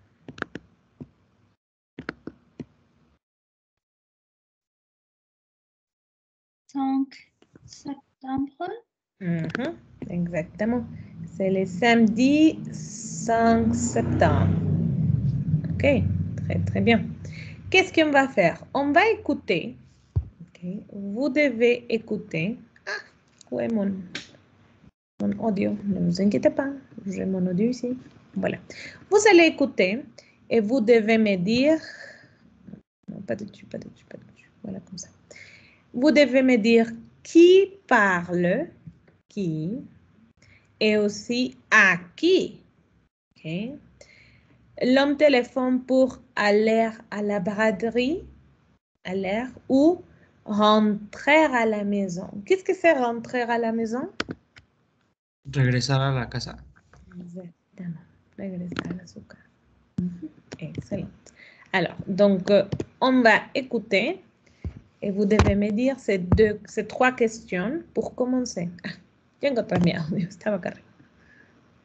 5 septembre. Mhm, Exactement. C'est le samedi 5 septembre. OK, très très bien. Qu'est-ce qu'on va faire? On va écouter. Vous devez écouter. Ah, où est mon, audio? Ne vous inquiétez pas, j'ai mon audio ici. Voilà. Vous allez écouter et vous devez me dire. Non, pas de dessus, pas de dessus, pas de dessus. Voilà, comme ça. Vous devez me dire qui parle, qui, et aussi à qui. OK? L'homme téléphone pour aller à la braderie, aller ou rentrer à la maison. Qu'est-ce que c'est rentrer à la maison? Regresar a la casa. Exactement. Regresar à su casa. Mhm. Excellent. Alors, donc, euh, on va écouter et vous devez me dire ces, deux, ces trois questions pour commencer. *laughs* Ah, encontré *laughs* mi audio, estaba arriba.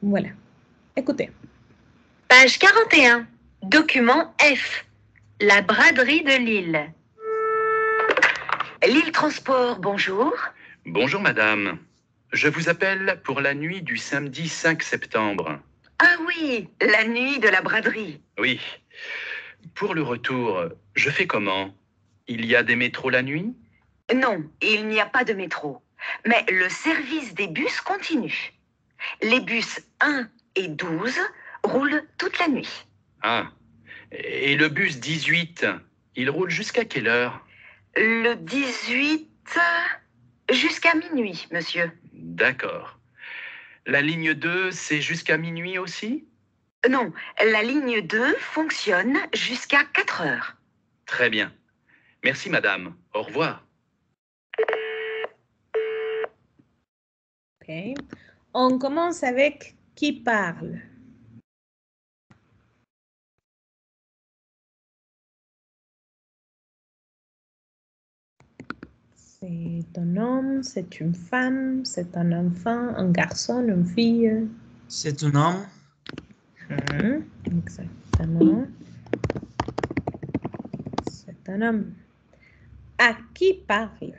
Voilà. Écoutez. Page 41. Document F. La braderie de Lille. Lille Transport, bonjour. Bonjour madame. Je vous appelle pour la nuit du samedi 5 septembre. Ah oui, la nuit de la braderie. Oui. Pour le retour, je fais comment? Il y a des métros la nuit? Non, il n'y a pas de métro. Mais le service des bus continue. Les bus 1 et 12 roulent toute la nuit. Ah. Et le bus 18, il roule jusqu'à quelle heure? Le 18 jusqu'à minuit, monsieur. D'accord. La ligne 2, c'est jusqu'à minuit aussi? Non, la ligne 2 fonctionne jusqu'à 4 heures. Très bien. Merci madame. Au revoir. OK. On commence avec qui parle? C'est un homme, c'est une femme, c'est un enfant, un garçon, une fille. C'est un homme. Mhm, Exactement. C'est un homme. À qui parle?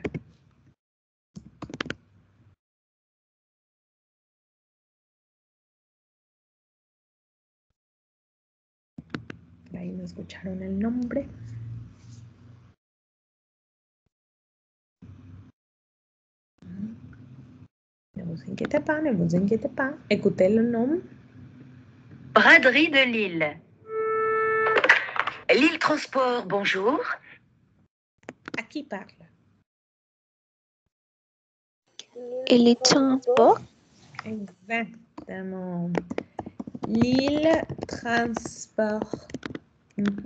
Ahí no escucharon el nombre. Vous inquiétez pas, ne vous inquiétez pas. Écoutez le nom. Braderie de Lille. Lille Transport, bonjour. À qui parle? Elite Transport. Exactement. Lille Transport. Mhm.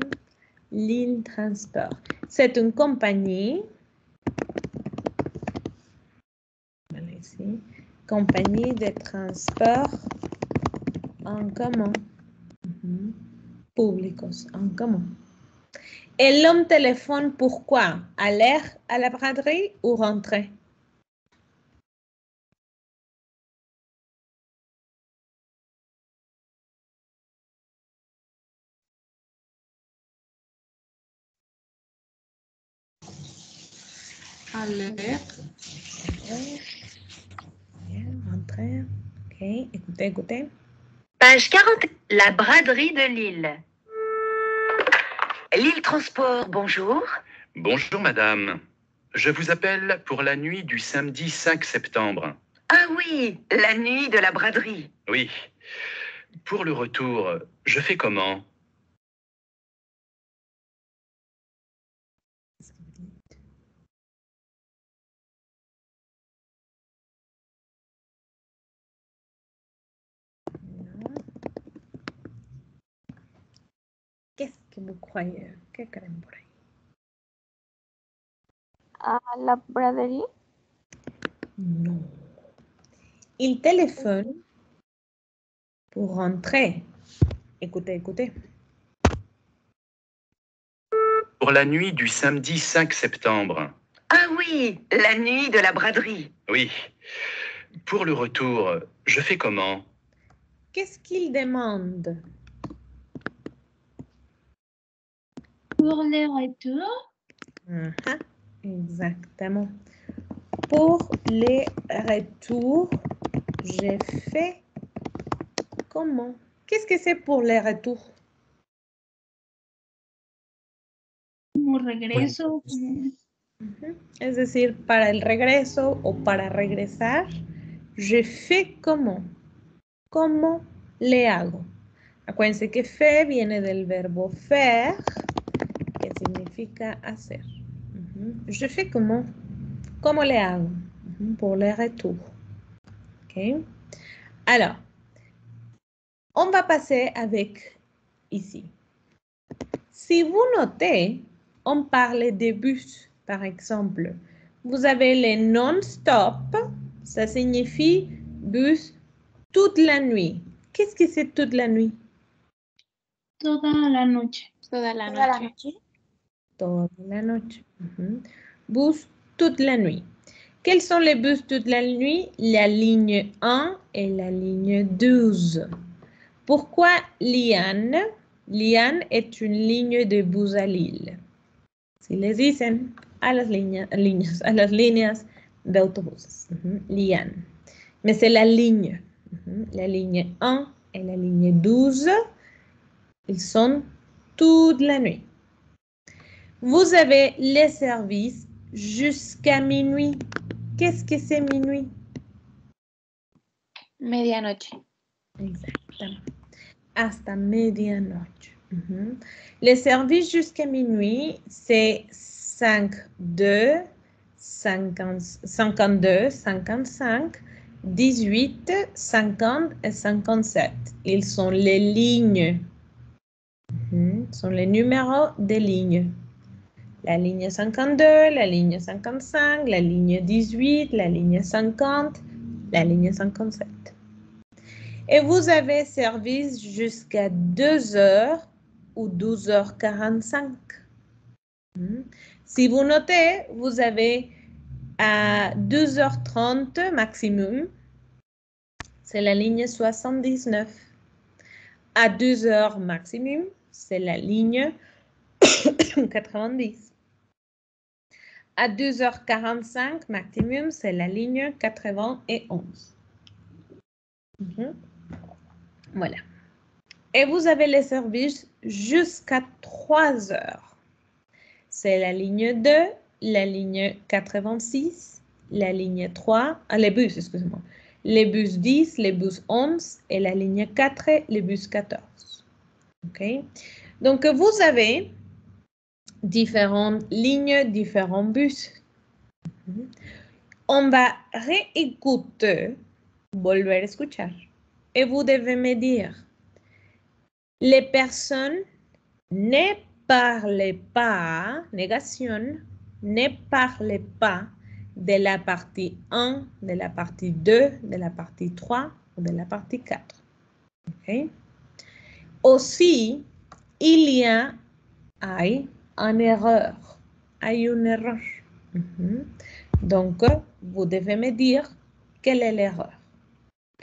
Lille Transport. C'est une compagnie. Voilà ici. Compagnie de transport en commun. Mhm. Públicos en commun. Et l'homme téléphone pourquoi? Aller à la braderie ou rentrer Aller. Bien, rentrer. Ok, écoutez, écoutez. Page 40. La braderie de Lille. Lille Transport, bonjour. Bonjour madame. Je vous appelle pour la nuit du samedi 5 septembre. Ah oui, la nuit de la braderie. Oui. Pour le retour, je fais comment? Que vous croyez que creen por ahí? A la braderie. Non. Il téléphone pour rentrer. Écoutez, écoutez. Pour la nuit du samedi 5 septembre. Ah oui, la nuit de la braderie. Oui. Pour le retour, je fais comment? Qu'est-ce qu'il demande? Pour le retour, Aha, Exactement. Pour les retours, j'ai fait comment? Qu'est-ce que c'est pour les retours? Como regreso, Ujú. Es decir, para el regreso o para regresar, je fais comment? ¿Cómo le hago? Acuérdense que fe viene del verbo faire, significa hacer. Je fais comment. ¿Cómo le hago? Pour le retour. OK? Alors, on va passer avec ici. Si vous notez, on parle de bus, par exemple. Vous avez les non-stop, ça signifie bus toute la nuit. Qu'est-ce que c'est toute la nuit? toda la noche. Toda la Toda la noche. Toda la noche. Bus toute la nuit. Quels sont les bus toute la nuit? La ligne 1 et la ligne 12. Pourquoi Liane? Liane est une ligne de bus à Lille. Si les dicen a las líneas, líneas, a las líneas de autobuses. Ujú, Liane. Mais c'est la ligne. La ligne 1 et la ligne 12. Ils sont toute la nuit. Vous avez les services jusqu'à minuit. Qu'est-ce que c'est minuit? Medianoche. Exactement. Hasta medianoche. Mhm. Les services jusqu'à minuit, c'est 5, 2, 50, 52, 55, 18, 50 et 57. Ils sont les lignes. Mhm. sont les numéros des lignes. La ligne 52, la ligne 55, la ligne 18, la ligne 50, la ligne 57. Et vous avez service jusqu'à 2 heures ou 12h45. Hmm. Si vous notez, vous avez à 2h30 maximum, c'est la ligne 79. À 2h maximum, c'est la ligne *coughs* 90. À 2h45 maximum, c'est la ligne 91. Mhm. Voilà. Et vous avez les services jusqu'à 3 heures. C'est la ligne 2, la ligne 86, la ligne 3, ah, les bus, excusez-moi, les bus 10, les bus 11 et la ligne 4, les bus 14. OK? Donc, vous avez différentes lignes, différents bus. On va réécouter, volver a escuchar. Et vous devez me dire, les personnes ne parlent pas, négation, ne parlent pas de la partie 1, de la partie 2, de la partie 3 ou de la partie 4. OK? Aussi, il y a hay une erreur. Hay une erreur. Donc, vous devez me dire quelle est l'erreur.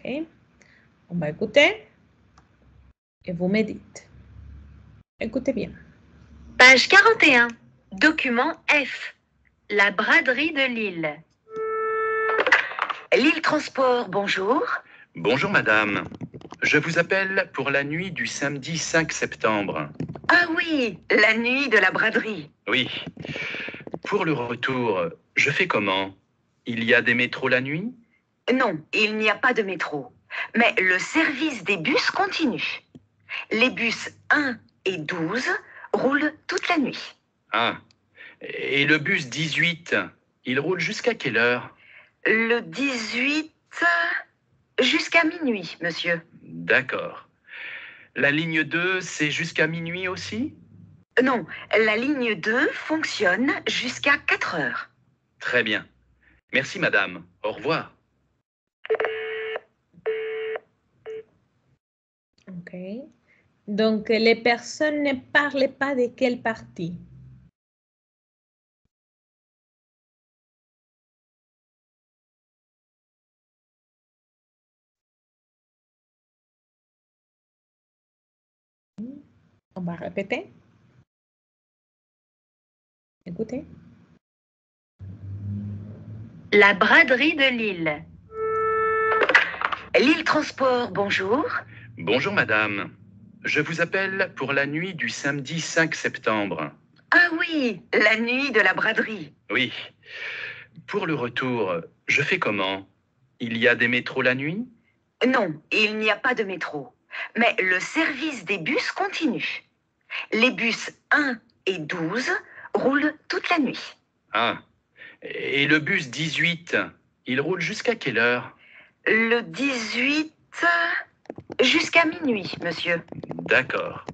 On va écouter et vous me dites. Écoutez bien. Page 41. Document F. La braderie de Lille. Lille Transport, bonjour. Bonjour madame. Je vous appelle pour la nuit du samedi 5 septembre. Ah oui, la nuit de la braderie. Oui. Pour le retour, je fais comment? Il y a des métros la nuit? Non, il n'y a pas de métro. Mais le service des bus continue. Les bus 1 et 12 roulent toute la nuit. Ah. Et le bus 18, il roule jusqu'à quelle heure? Le 18 jusqu'à minuit, monsieur. D'accord. La ligne 2, c'est jusqu'à minuit aussi? Non, la ligne 2 fonctionne jusqu'à 4 heures. Très bien. Merci madame. Au revoir. OK. Donc, les personnes ne parlent pas de quelle partie? On va répéter. Écoutez. La braderie de Lille. Lille Transport, bonjour. Bonjour madame. Je vous appelle pour la nuit du samedi 5 septembre. Ah oui, la nuit de la braderie. Oui. Pour le retour, je fais comment? Il y a des métros la nuit? Non, il n'y a pas de métro. Mais le service des bus continue. Les bus 1 et 12 roulent toute la nuit. Ah. Et le bus 18, il roule jusqu'à quelle heure? Le 18 jusqu'à minuit, monsieur. D'accord.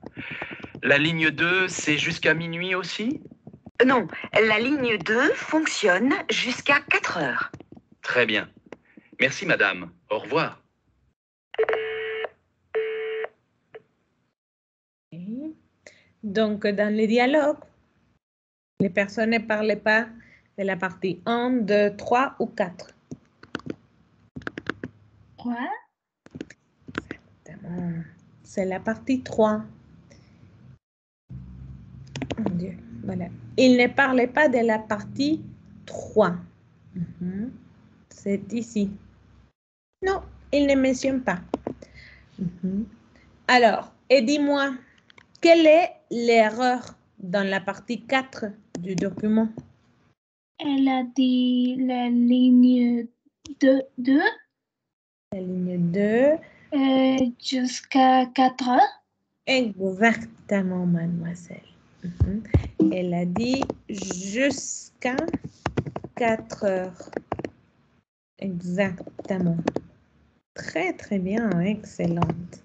La ligne 2, c'est jusqu'à minuit aussi? Non, la ligne 2 fonctionne jusqu'à 4 heures. Très bien. Merci madame. Au revoir. Donc, dans le dialogue, les personnes ne parlent pas de la partie 1, 2, 3 ou 4. Quoi Exactement. C'est la partie 3. Mon Dieu, voilà. Il ne parlait pas de la partie 3. Mhm. C'est ici. Non, il ne mentionne pas. Mhm. Alors, et dis-moi, quelle est l'erreur dans la partie 4 du document? Elle a dit la ligne 2, 2 La ligne 2. euh, jusqu'à 4 heures. Exactement, mademoiselle. Mhm. Elle a dit jusqu'à 4 heures. Exactement. Très, très bien. Excellente.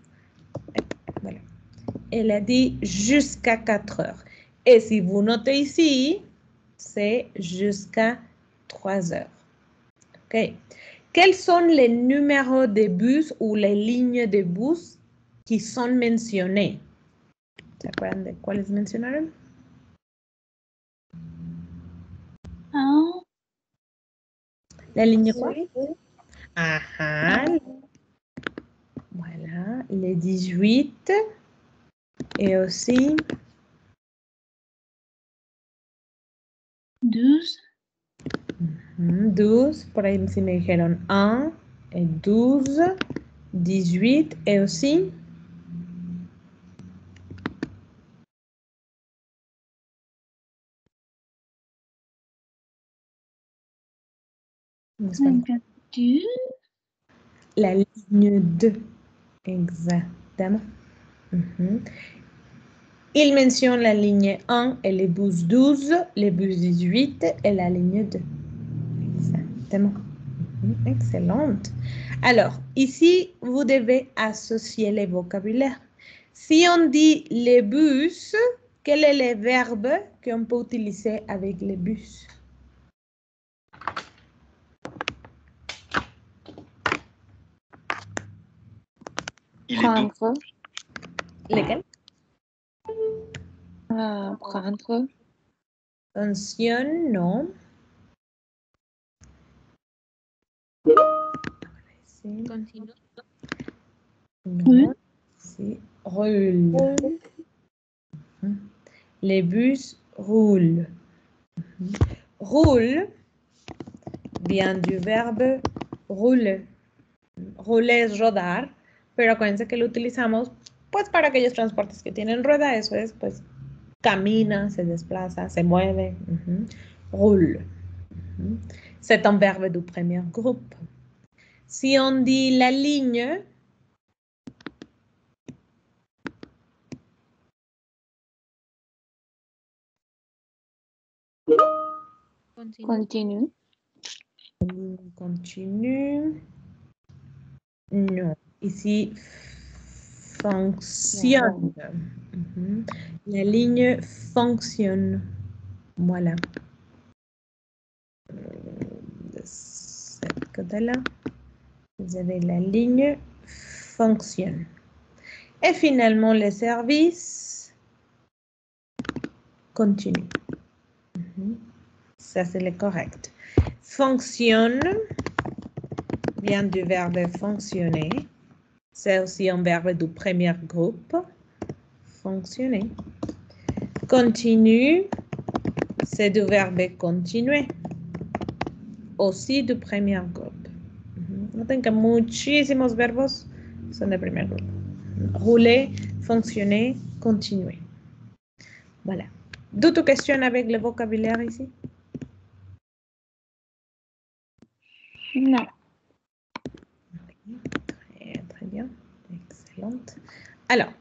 Elle a dit jusqu'à 4 heures. Et si vous notez ici, c'est jusqu'à 3 heures. OK. Quels sont les numéros de bus ou les lignes de bus qui sont mencionnées? ¿Se acuerdan de cuáles mencionaron? Un, La ligne quoi? Ajá. Voilà, les 18 et aussi 12, mm, 12, por ahí sí me dijeron 1 et 12, 18 et aussi en espagnol. 52, la ligne 2. Exactement. Il mentionne la ligne 1 et les bus 12, les bus 18 et la ligne 2. Exactement. Mhm, Excellente. Alors, ici, vous devez associer les vocabulaires. Si on dit les bus, quel est le verbe qu'on peut utiliser avec les bus? Il est Lequel? ah, prendre. Attention, non. Sí. Continúa. Non. Sí. Roule. Les bus roulent. Roule vient du verbe rouler. Rouler es rodar, pero acuérdense que lo utilizamos pues para aquellos transportes que tienen rueda, eso es pues camina, se desplaza, se mueve. Mhm. Roule. C'est un verbe du premier groupe. Si on dit la ligne. Continue. continue. Non. Ici, fonctionne. La ligne fonctionne. Voilà. De ce côté-là, vous avez la ligne fonctionne. Et finalement, le service continue. Mhm. Ça, c'est le correct. Fonctionne vient du verbe fonctionner. C'est aussi un verbe du premier groupe. Fonctionner. Continue, c'est du verbe continuer. Aussi du premier groupe. Ujú. Noten que muchísimos verbos son de primer grupo. Rouler, fonctionner, continuer. Voilà. D'autres questions avec le vocabulaire ici? No. Très, très bien. Alors,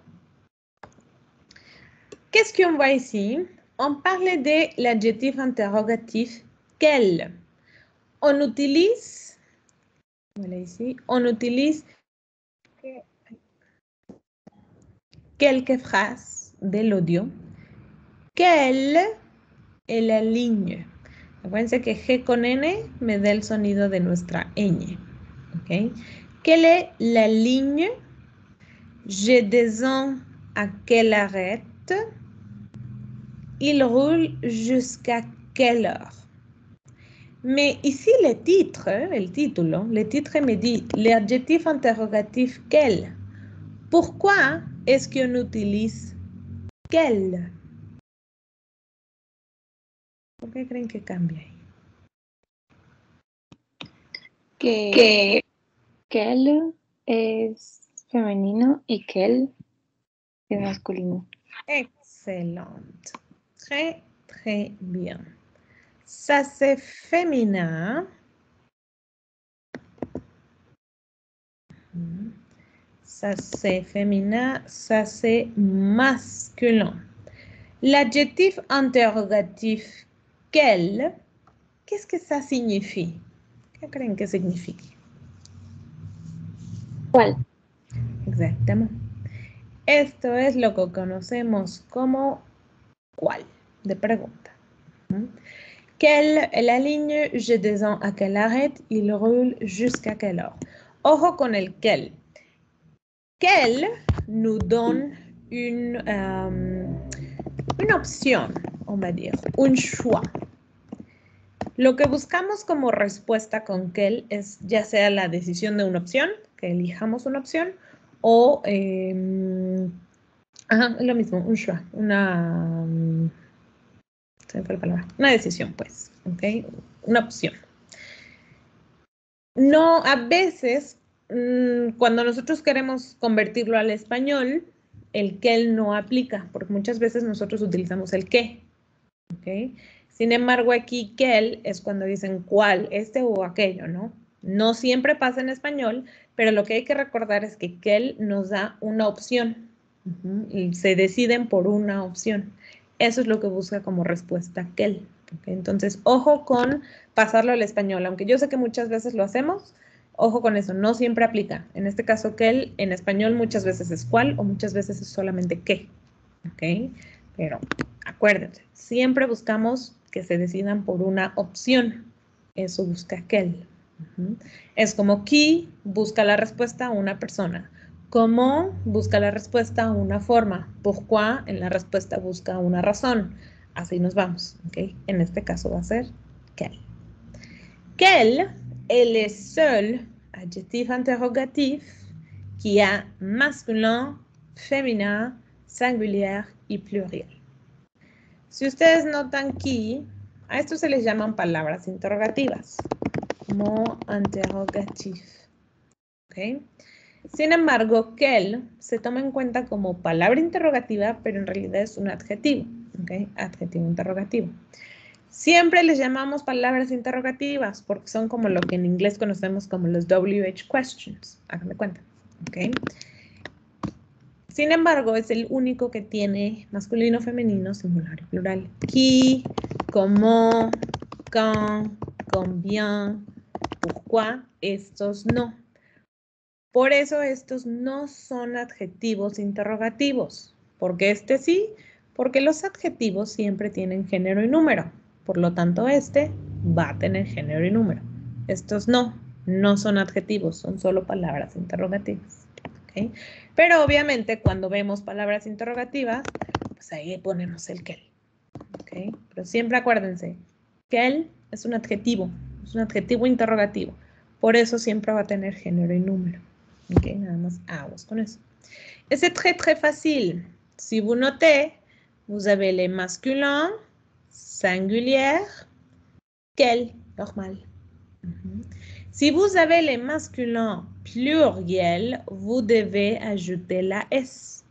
qu'est-ce qu'on voit ici? On parle de l'adjectif interrogatif quel. On utilise, voilà ici, on utilise quelques phrases de l'audio. Quelle est la ligne? Acuérdense que G con N me da el sonido de nuestra ñ. ¿ok? Quelle est la ligne? Je descends à quelle arrête? Il roule jusqu'à quelle heure? Mais ici, le titre, el título, le titre me dit l'adjectif interrogatif quel. Pourquoi est-ce qu'on utilise quel? ¿Por qué creen que cambia ahí? Que, que quel es femenino y quel es masculino. Excellent. Très, très bien. Ça, c'est féminin. Ça, c'est féminin. Ça, c'est masculin. L'adjectif interrogatif quel, qu'est-ce que ça signifie? ¿Qué creen que signifique? ¿Cuál? Exactamente. Esto es lo que conocemos como cuál, de pregunta. Quelle est la ligne? Je descends à quelle arrête? Il roule jusqu'à quelle heure? Ojo con el quel. Quel nous donne une, euh, une opción, on va dire, un choix. Lo que buscamos como respuesta con quel es ya sea la decisión de una opción, que elijamos una opción, o eh, ajá, lo mismo, un choix, una, mm, palabra, una decisión, pues, ¿ok? Una opción. No, a veces, mm, cuando nosotros queremos convertirlo al español, el quel no aplica, porque muchas veces nosotros utilizamos el ¿ok? Sin embargo, aquí quel es cuando dicen cuál, este o aquello, ¿no? No siempre pasa en español, pero lo que hay que recordar es que quel nos da una opción. Y se deciden por una opción. Eso es lo que busca como respuesta quel. ¿ok? Entonces, ojo con pasarlo al español. Aunque yo sé que muchas veces lo hacemos, ojo con eso, no siempre aplica. En este caso, quel en español muchas veces es cuál o muchas veces es solamente qué. ¿Ok? Pero acuérdense, siempre buscamos que se decidan por una opción. Eso busca Es como qui busca la respuesta a una persona. Comment busca la respuesta a una forma. Pourquoi en la respuesta busca una razón. Así nos vamos. ¿ok? En este caso va a ser quel. Quel est le seul adjectif interrogatif qui a masculin, féminin, singulier y pluriel. Si ustedes notan aquí, a esto se les llaman palabras interrogativas. Mot interrogatif. ¿ok? Sin embargo, quel se toma en cuenta como palabra interrogativa, pero en realidad es un adjetivo. ¿ok? Adjetivo interrogativo. Siempre les llamamos palabras interrogativas porque son como lo que en inglés conocemos como los WH questions. Háganme cuenta. ¿ok? Sin embargo, es el único que tiene masculino, femenino, singular y plural. Qui, comment, quand, combien, estos no. Por eso estos no son adjetivos interrogativos. porque este sí? Porque los adjetivos siempre tienen género y número. Por lo tanto, este va a tener género y número. Estos no, no son adjetivos, son solo palabras interrogativas. ¿ok? Pero obviamente cuando vemos palabras interrogativas, pues ahí ponemos el quel. ¿ok? Pero siempre acuérdense, quel es un adjetivo, es un adjetivo interrogativo. Por eso siempre va a tener género y número. ¿ok? Nada más aguas con eso. Et c'est très très facile. Si vous notez, vous avez les masculins, singulière, quel, normal. Mhm. Si vous avez les masculins pluriels, vous devez ajouter la S.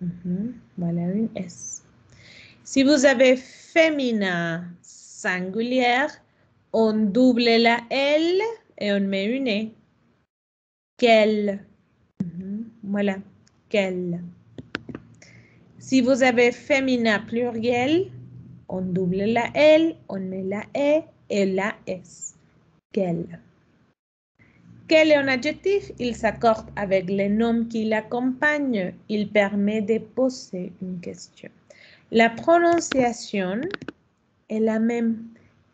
Mhm. Voilà une S. Si vous avez féminin singulière, on double la L et on met une E. Quel. Mhm. Voilà, quel. Si vous avez féminin pluriel, on double la L, on met la E et la S. Quel. Quel est un adjectif? Il s'accorde avec les noms qui l'accompagnent. Il permet de poser une question. La prononciation est la même.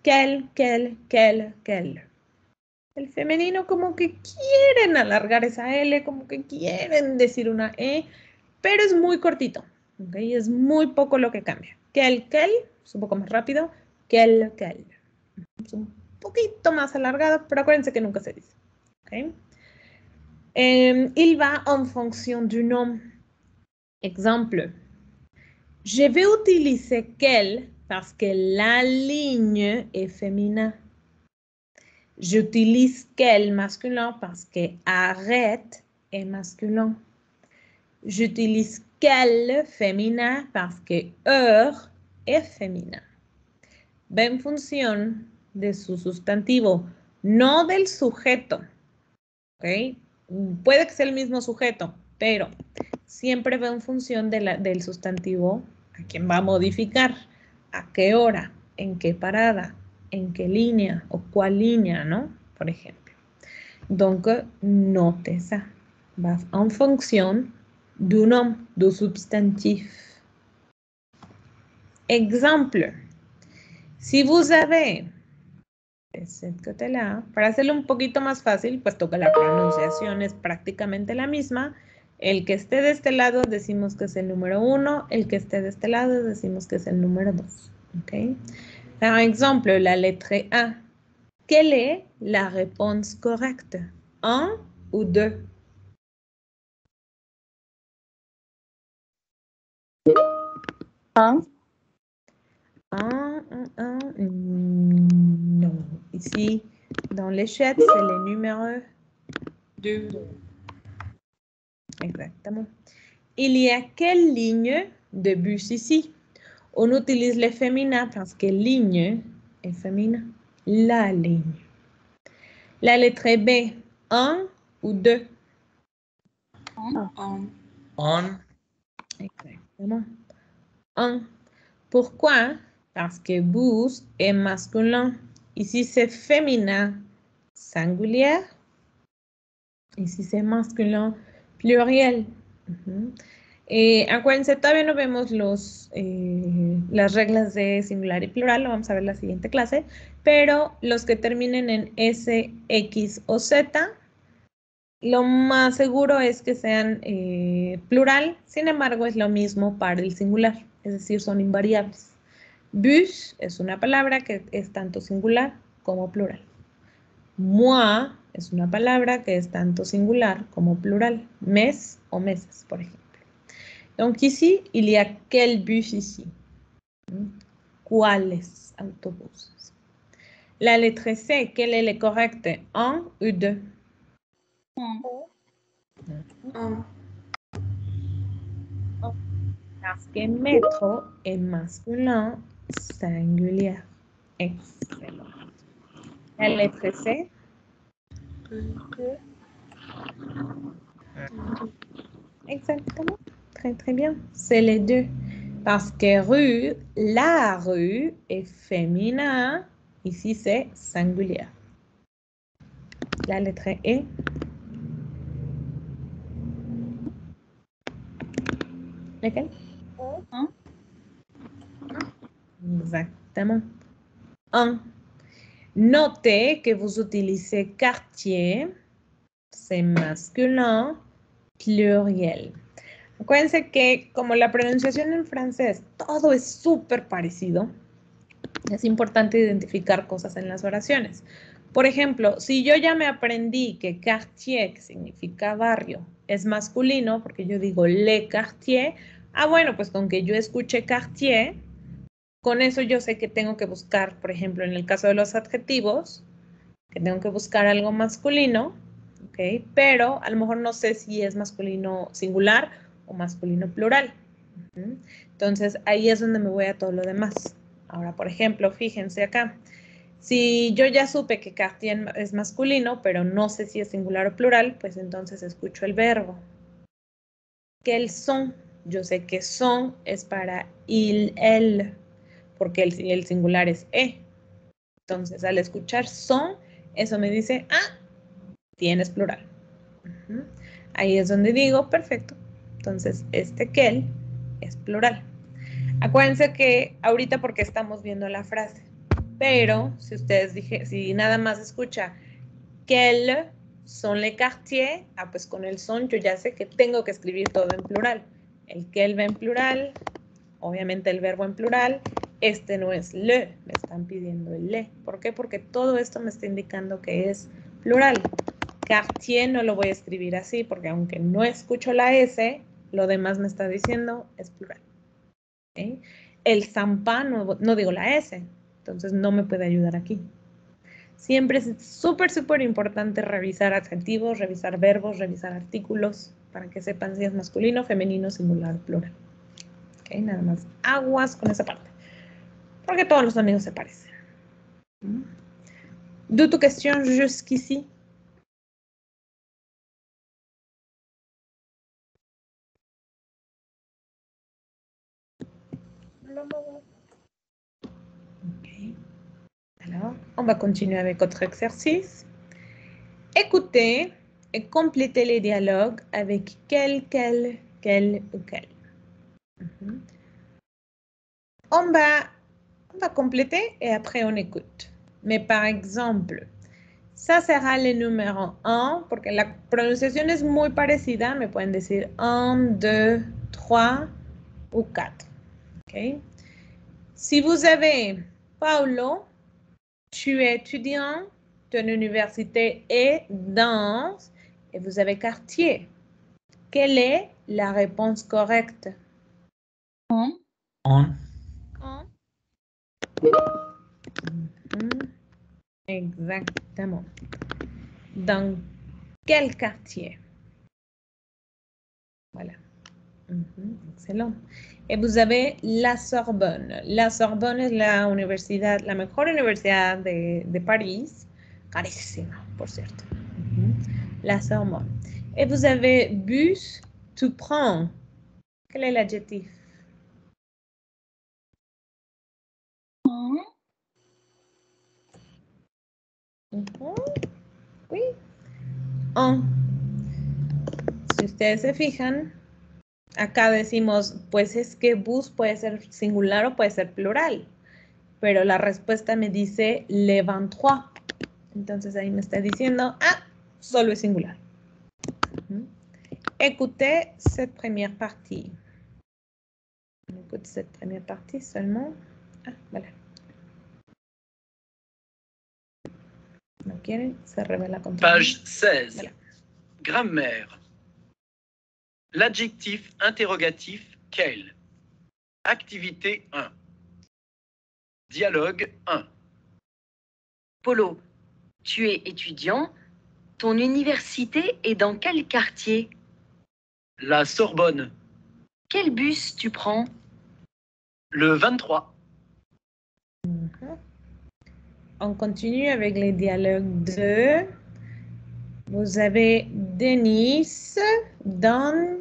Quel, quel, quel, quel. El femenino como que quieren alargar esa L, como que quieren decir una E, pero es muy cortito. ¿ok? Es muy poco lo que cambia. Quel, quel, es un poco más rápido. Quel, quel. Es un poquito más alargado, pero acuérdense que nunca se dice. ¿ok? Eh, il va en fonction du nom. Exemple. Je vais utiliser quel parce que la ligne est féminin. J'utilise quel masculin parce que arrête est masculin. J'utilise quel féminin parce que heure es féminin. Va en función de su sustantivo, no del sujeto. ¿ok? Puede que sea el mismo sujeto, pero siempre va en función del sustantivo a quien va a modificar, a qué hora, en qué parada, en qué línea o cuál línea, ¿no? Por ejemplo. Donc, note ça. Va en fonction du nom, du substantif. Exemple. Si vous avez para hacerlo un poquito más fácil, puesto que la pronunciación es prácticamente la misma, el que esté de este lado decimos que es el número uno, el que esté de este lado decimos que es el número dos. ¿ok? Par exemple, la lettre A. Quelle est la réponse correcte? Un ou deux? Un. Un, un, un, mm, non. Ici, dans les chats, c'est le numéro Deux. Exactement. Il y a quelle ligne de bus ici? On utilise le féminin parce que ligne est féminin. La ligne. La lettre B, un ou deux? On. On. Exactement. Un. Pourquoi? Parce que bus est masculin. Ici, c'est féminin singulier. Ici, c'est masculin pluriel. Eh, acuérdense, todavía no vemos los, eh, las reglas de singular y plural, lo vamos a ver en la siguiente clase, pero los que terminen en S, X o Z, lo más seguro es que sean eh, plural, sin embargo es lo mismo para el singular, es decir, son invariables. Bus es una palabra que es tanto singular como plural. Moi es una palabra que es tanto singular como plural. Mes o mesas, por ejemplo. Donc ici, il y a quel bus ici? ¿Mm? ¿Cuáles autobuses? La lettre C, quel est le correct? Un ou deux? On. Parce que métro est masculin singulier. Excellent. La lettre C, exactement. Très, très bien. C'est les deux. Parce que rue, la rue est féminin. Ici, c'est singulier. La lettre E. Laquelle? Exactement. Un. Notez que vous utilisez quartier, c'est masculin, pluriel. Acuérdense que como la pronunciación en francés, todo es súper parecido, es importante identificar cosas en las oraciones. Por ejemplo, si yo ya me aprendí que quartier, que significa barrio, es masculino, porque yo digo le quartier, ah, bueno, pues con que yo escuche quartier, con eso yo sé que tengo que buscar, por ejemplo, en el caso de los adjetivos, que tengo que buscar algo masculino, ¿ok? Pero a lo mejor no sé si es masculino singular o masculino plural. Entonces ahí es donde me voy a todo lo demás. Ahora, por ejemplo, fíjense acá. Si yo ya supe que quartier es masculino, pero no sé si es singular o plural, pues entonces escucho el verbo. Que el son, yo sé que son es para il, el, porque el, el singular es e. Entonces, al escuchar son, eso me dice, ah, tienes plural. Ahí es donde digo, perfecto. Entonces, este quel es plural. Acuérdense que ahorita porque estamos viendo la frase, pero si ustedes dije, si nada más escucha quel son le quartier, ah, pues con el son yo ya sé que tengo que escribir todo en plural. El quel va en plural, obviamente el verbo en plural. Este no es le, me están pidiendo el le. ¿Por qué? Porque todo esto me está indicando que es plural. Quartier no lo voy a escribir así porque aunque no escucho la S, lo demás me está diciendo es plural. El zampa no, no digo la S, entonces no me puede ayudar aquí. Siempre es súper, súper importante revisar adjetivos, revisar verbos, revisar artículos para que sepan si es masculino, femenino, singular, plural. ¿Ok? Nada más aguas con esa parte. Porque todos los sonidos se parecen. ¿Mm? D'où tu question jusqu'ici? Alors, on va continuer avec notre exercice. Écoutez et complétez les dialogues avec quel, quel, quel ou quel. Mhm. On va, va compléter et après on écoute. Mais par exemple, ça sera le numéro 1, porque la pronunciación es muy parecida. Me pueden decir 1, 2, 3 ou 4. Ok? Si vous avez Paulo, tu es étudiant de l'université et danse et vous avez quartier. Quelle est la réponse correcte? On. Exactement. Dans quel quartier? Voilà. Mhm, Excellent. Et vous avez la Sorbonne. La Sorbonne es la universidad, la mejor universidad de, de París. Carísima, por cierto. Mhm. La Sorbonne. Et vous avez bus, tu prends. Quel est l'adjectif? En. Si ustedes se fijan, acá decimos, pues es que bus puede ser singular o puede ser plural. Pero la respuesta me dice le 23. Entonces ahí me está diciendo, ah, solo es singular. Ujú. Écoutez cette première partie. On écoute cette première partie seulement. Ah, voilà. ¿No quieren? Se revela con Page 16. Voilà. Grammaire. L'adjectif interrogatif quel? Activité 1. Dialogue 1. Polo, tu es étudiant. Ton université est dans quel quartier? La Sorbonne. Quel bus tu prends? Le 23. On continue avec les dialogues 2. Vous avez Denise donne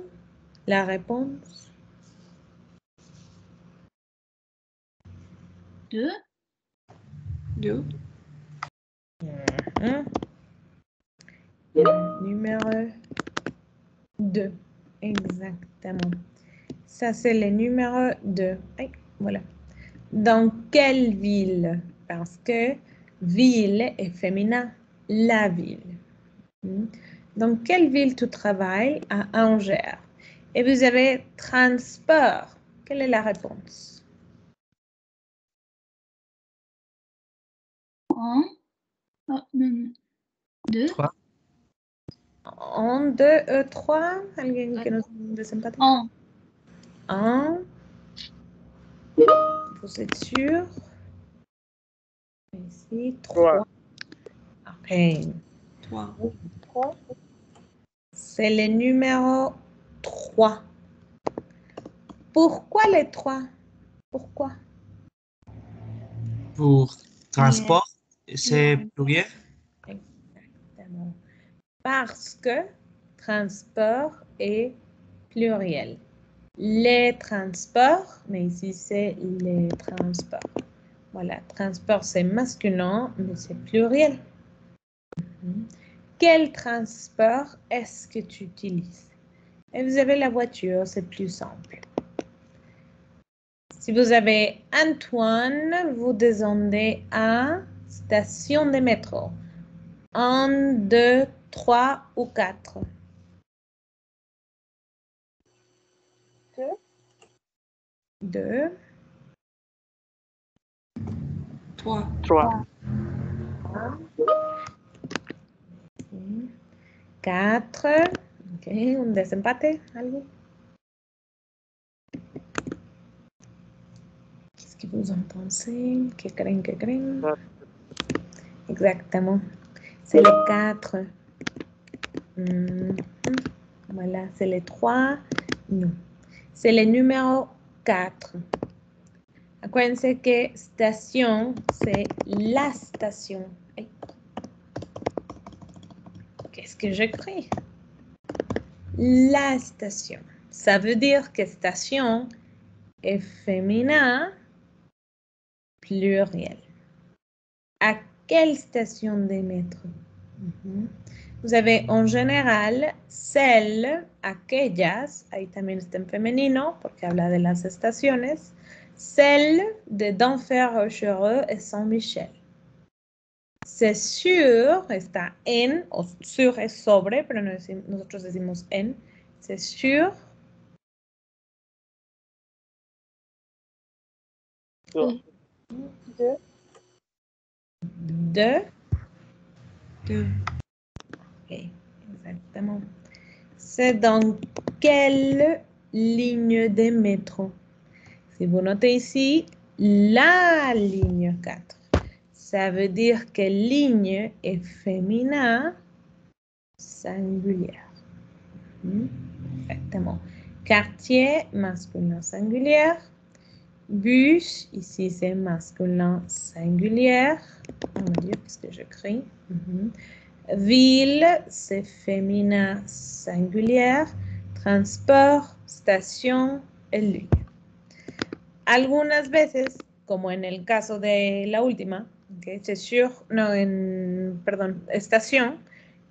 la réponse. Deux. Deux. Le numéro 2. Exactement. Ça, c'est le numéro 2. Aïe, voilà. Dans quelle ville? Parce que ville est féminin. La ville. Hmm? Dans quelle ville tu travailles? À Angers? Et vous avez transport. Quelle est la réponse? En. Oh, non, non. Deux. Trois. En, deux, euh, trois? Alguien nos desempate? En. Un. Vous êtes sûr? Ici, trois. Ok. Trois. Trois. C'est le numéro 3. Pourquoi les 3? Pourquoi? Pour transport, c'est pluriel? Exactement. Parce que transport est pluriel. Les transports, mais ici c'est les transports. Voilà, transport c'est masculin, mais c'est pluriel. Mhm. Quel transport est-ce que tu utilises? Et vous avez la voiture, c'est plus simple. Si vous avez Antoine, vous descendez à station de métro. Un, deux, trois ou quatre. Deux. Trois. Trois. Quatre. Ok, un desempate, algo. Qu'est-ce que vous en pensez? ¿Qué creen? ¿Qué creen? Exactement. C'est les quatre. Mhm. Voilà, c'est les trois. Non. C'est le numéro 4. Acuérdense que station, c'est la station. Qu'est-ce que j'écris? La station. Ça veut dire que station est féminin pluriel. À quelle station de métro? Mhm. Vous avez en général celle, aquellas, ahí también está en femenino porque habla de las estaciones, celle de d'Enfer Rochereux et Saint-Michel. C'est sûr, está en, o sur es sobre, pero nosotros decimos en. C'est sûr, de, Deux. Ok, exactement. C'est dans quelle ligne de métro? Si vous notez ici, la ligne 4. Ça veut dire que ligne est féminin singulière. Exactement. Quartier, masculin singulière. Bus, ici c'est masculin singulière. On va dire qu'est-ce que j'écris? Mhm. Ville, c'est féminin singulière. Transport, estación, el ligne. Algunas veces, como en el caso de la última, que sur, no, en, perdón, estación,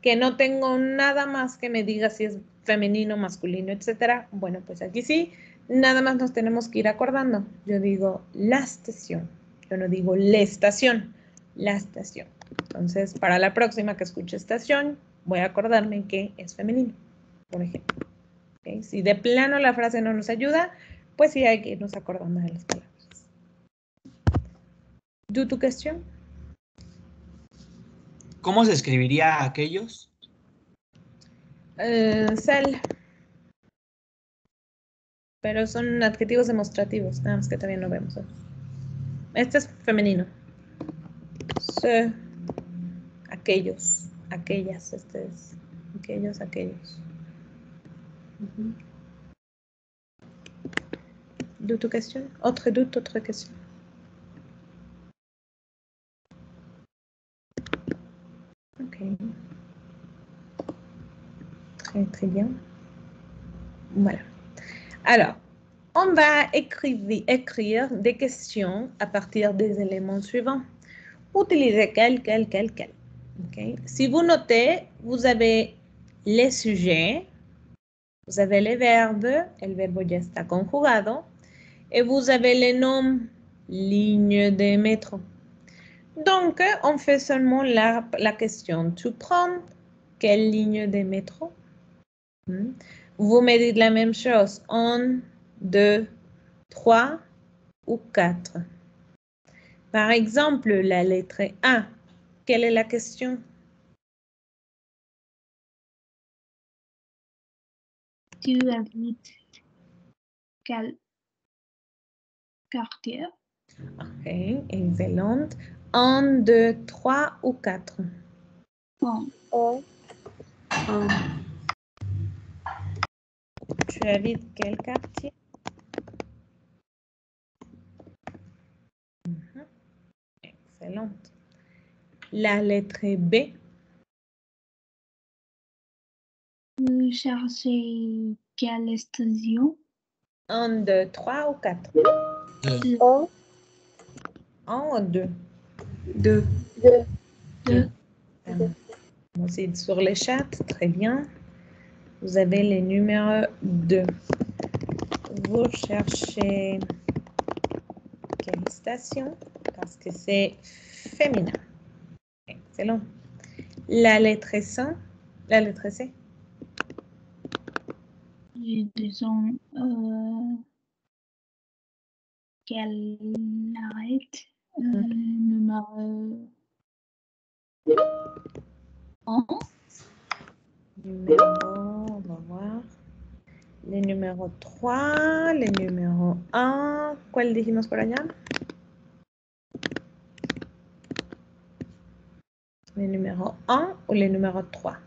que no tengo nada más que me diga si es femenino, masculino, etcétera. Bueno, pues aquí sí, nada más nos tenemos que ir acordando. Yo digo la estación, yo no digo la estación, la estación. Entonces, para la próxima que escuche estación, voy a acordarme que es femenino, por ejemplo. ¿Ok? Si de plano la frase no nos ayuda, pues sí hay que irnos acordando de las palabras. ¿Du tu cuestión? ¿Cómo se escribiría aquellos? Eh, cel. Pero son adjetivos demostrativos, nada más que todavía no vemos. Este es femenino. Se, aquellos, aquellas, este es aquellos, aquellos. D'autres questions? Autre doute, autre question? Ok. Très, très bien. Voilà. Alors, on va écrire, écrire des questions à partir des éléments suivants. Utilisez quel, quel, quel, quel. Ok. Si vous notez, vous avez les sujets, vous avez les verbes, el verbo ya está conjugado, et vous avez les noms, ligne de métro. Donc, on fait seulement la, la question. Tu prends quelle ligne de métro? Hmm. Vous me dites la même chose. Un, deux, trois ou quatre. Par exemple, la lettre A. Quelle est la question? Tu habites quel quartier? Ok, excellent. Un, deux, trois ou quatre? Un. Tu habites quel quartier? Mhm. Excellent. La lettre B? Vous cherchez quelle station? Un, deux, trois ou quatre? Deux. Un ou deux? Deux. Deux. C'est sur les chats, très bien. Vous avez les numéros 2. Vous cherchez quelle station? Parce que c'est féminin. Excellent. La lettre C. La lettre C. Disons, euh, quelle arrête? Euh, numéro un. Numéro, on va voir. Les numéros 3, les numéros 1. ¿Cuál dijimos por allá? Les numéros 1 ou les numéros 3?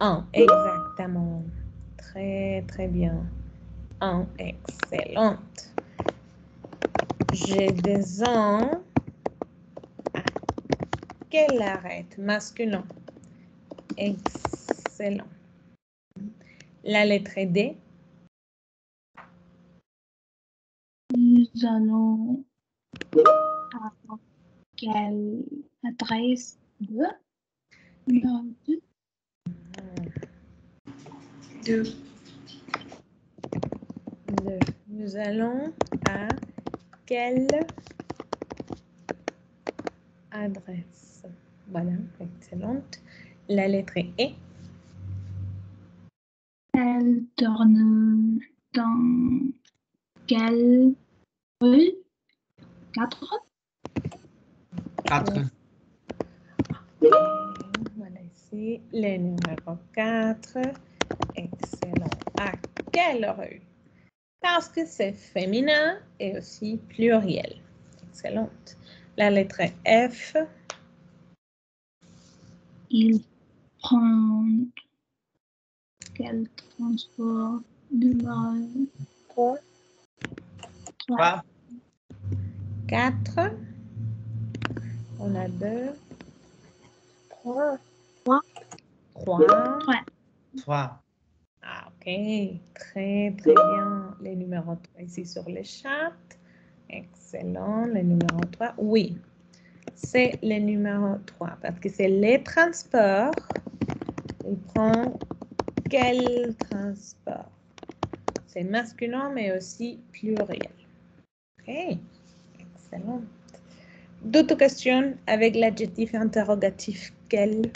1, exactement. Très, très bien. 1, excellent. J'ai des ans. Quel arrête masculin? Excellent. La lettre D. Nous allons à quelle adresse de? Nous allons à quelle adresse? Voilà, excellente. La lettre E. Elle tourne dans quelle rue? Quatre? Quatre. Voilà ici, le numéro 4. Excellent. À quelle rue? Parce que c'est féminin et aussi pluriel. Excellente. La lettre F. Il prend quel transport numéro trois? Trois. 4. On a deux, Trois. trois. Trois. Trois. Ah, ok. Très, très bien. Les numéros 3 ici sur le chat. Excellent. Le numéro 3. Oui. C'est le numéro 3 parce que c'est les transports. Il prend quel transport? C'est masculin mais aussi pluriel. Ok. Excellent. D'autres questions avec l'adjectif interrogatif quel?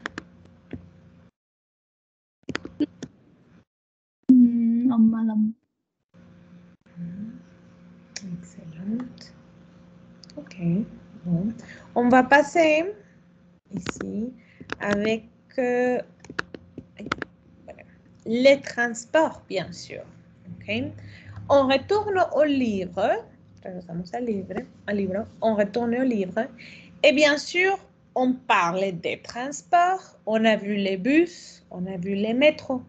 Hmm, en malam. Excellent. Ok. Bon. On va passer ici avec euh, les transports, bien sûr. Ok? On retourne au livre. On retourne au livre. Et bien sûr, on parle des transports. On a vu les bus, on a vu les métros.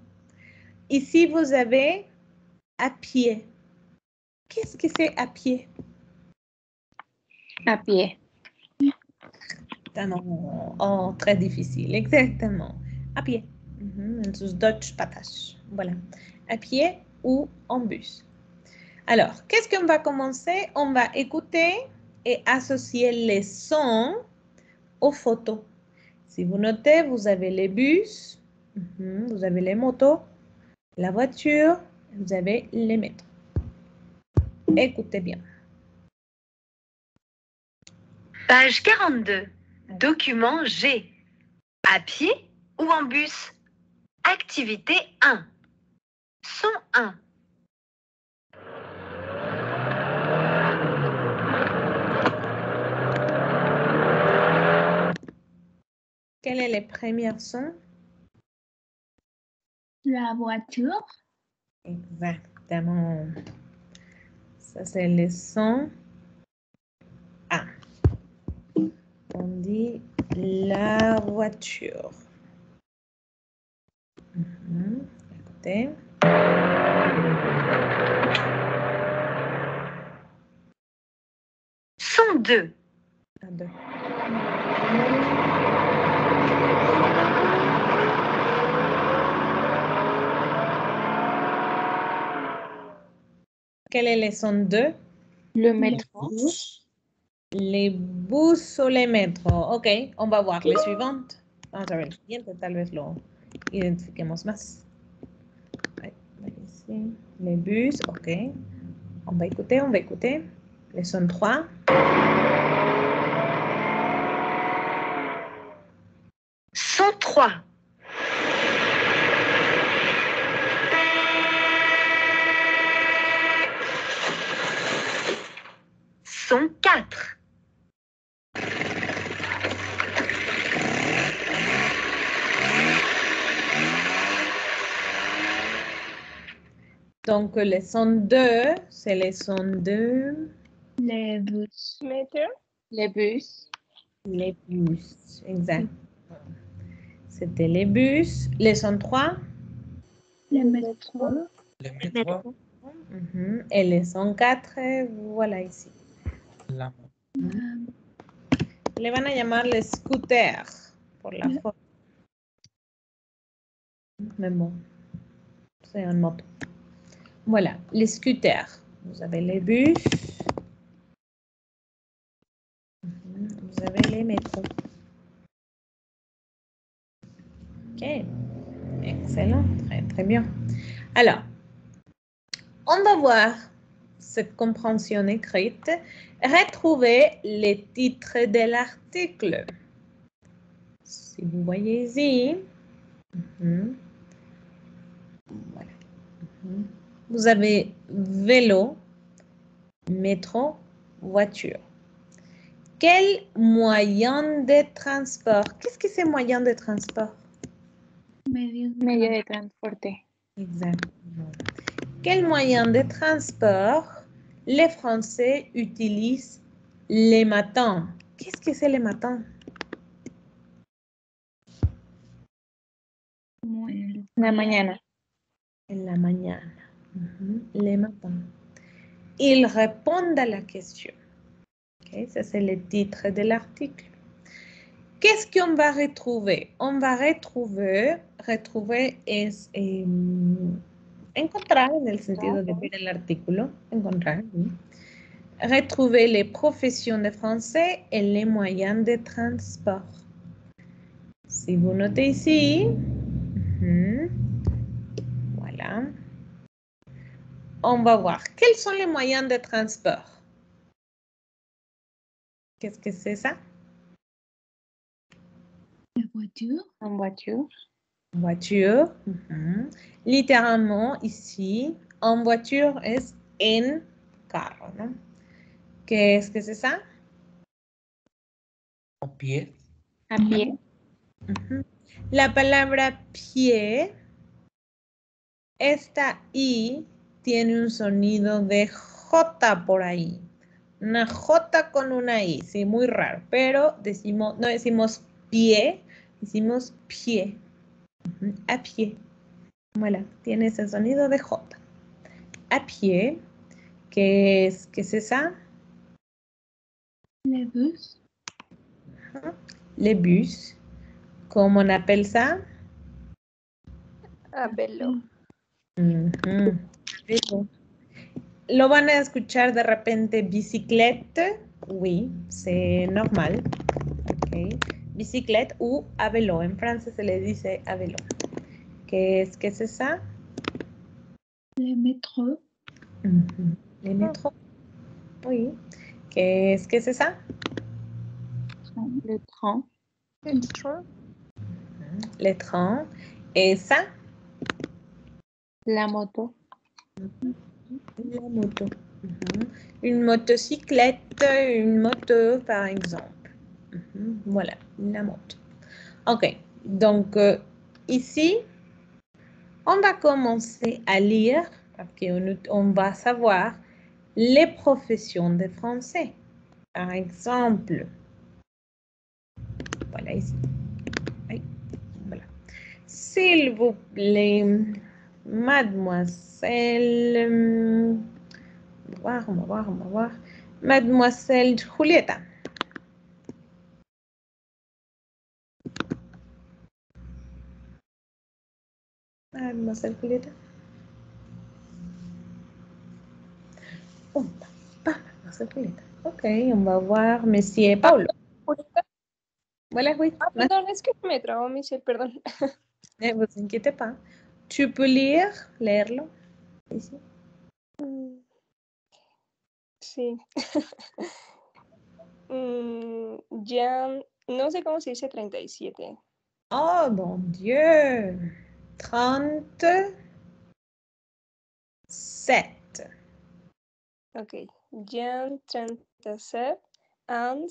Ici, vous avez à pied. Qu'est-ce que c'est à pied? A pie. Exactement. Oh, très difficile. Exactement. À pied. Mhm. Voilà. À pied ou en bus. Alors, qu'est-ce qu'on va commencer? On va écouter et associer les sons aux photos. Si vous notez, vous avez les bus, mhm, vous avez les motos, la voiture, vous avez les métros. Écoutez bien. Page 42. Document G. À pied ou en bus? Activité 1. Son 1. Quels sont les premiers sons? La voiture. Exactement. Ça, c'est le son A. On dit la voiture. Écoutez. Son 2. Un, deux. Quel est le son 2? Le métro. Les metros. Ok, on va voir les suivantes. Vamos a ver el siguiente, tal vez lo identifiquemos. Les bus, ok. On va écouter, on va écouter. Les son 3. Son 3. Son 4. Donc, les son 2, c'est les son 2. Les bus. Les bus. Les bus, exact. C'était les bus. Les son 3. Les métros. Le métro. Mhm. Et les son 4, voilà ici. La Le van a llamar les scooters por la foto. Mais bon, c'est un moto. Voilà, les scooters. Vous avez les bus. Mhm, Vous avez les métros. Ok, excellent, très très bien. Alors, on va voir cette compréhension écrite. Retrouver les titres de l'article. Si vous voyez ici, mhm, voilà. Mhm. Vous avez vélo, métro, voiture. Quel moyen de transport? Qu'est-ce que c'est moyen de transport? Medio de transporte. Exactement. Quel moyen de transport les Français utilisent les matins? Qu'est-ce que c'est les matins? La mañana. En la mañana. Les matins. Ils répondent à la question. Ok, Ça, c'est le titre de l'article. qu'est-ce qu'on va retrouver? On va retrouver, retrouver es encontrar en el de oui. Retrouver les professions de français et les moyens de transport. Si vous notez ici, on va voir quels sont les moyens de transport? Qu'est-ce que c'est ça? La voiture. En voiture. Voiture. mhm. Littéralement, ici, en voiture es en carro, ¿no? ¿Qué es que c'est ça? En pie. A pie. Ujú. La palabra pie, esta I tiene un sonido de J por ahí. Una J con una I, sí, muy raro. Pero decimos, no decimos pie, decimos pie. A pie. Voilà, tiene ese sonido de J. A pie, que es, ¿qué es esa? Le bus. Les bus. ¿Cómo on appelle ça? A Lo van a escuchar de repente biciclette, oui, c'est normal. Ok. Biciclette ou à vélo. En francés se le dice à vélo. ¿Qué es, qué es esa? Le métro. Ujú, Les métros. Oui. ¿Qué es, qué es esa? Le train. Le train. Trains. Esa? La moto. La moto. Mhm. Une motocyclette, une moto par exemple. Mhm. Voilà, la moto. Ok, donc euh, ici, on va commencer à lire parce qu'on on va savoir les professions de français. Par exemple, voilà ici. Voilà. S'il vous plaît, mademoiselle, on va voir, on va voir, on va voir. Mademoiselle Julieta. Mademoiselle Julieta. Pas Mademoiselle Julieta. Ok, on va voir Monsieur Paulo. Voilà, oui. Ah, perdón, es que me trabó mi cel, perdón. Ne vous inquiétez pas. Tu peux lire, leerlo. Ici. Mm, Sí. *laughs* Mm, ya, no sé cómo se dice 37. Oh mon Dieu! 37. Ok. Jan 37 and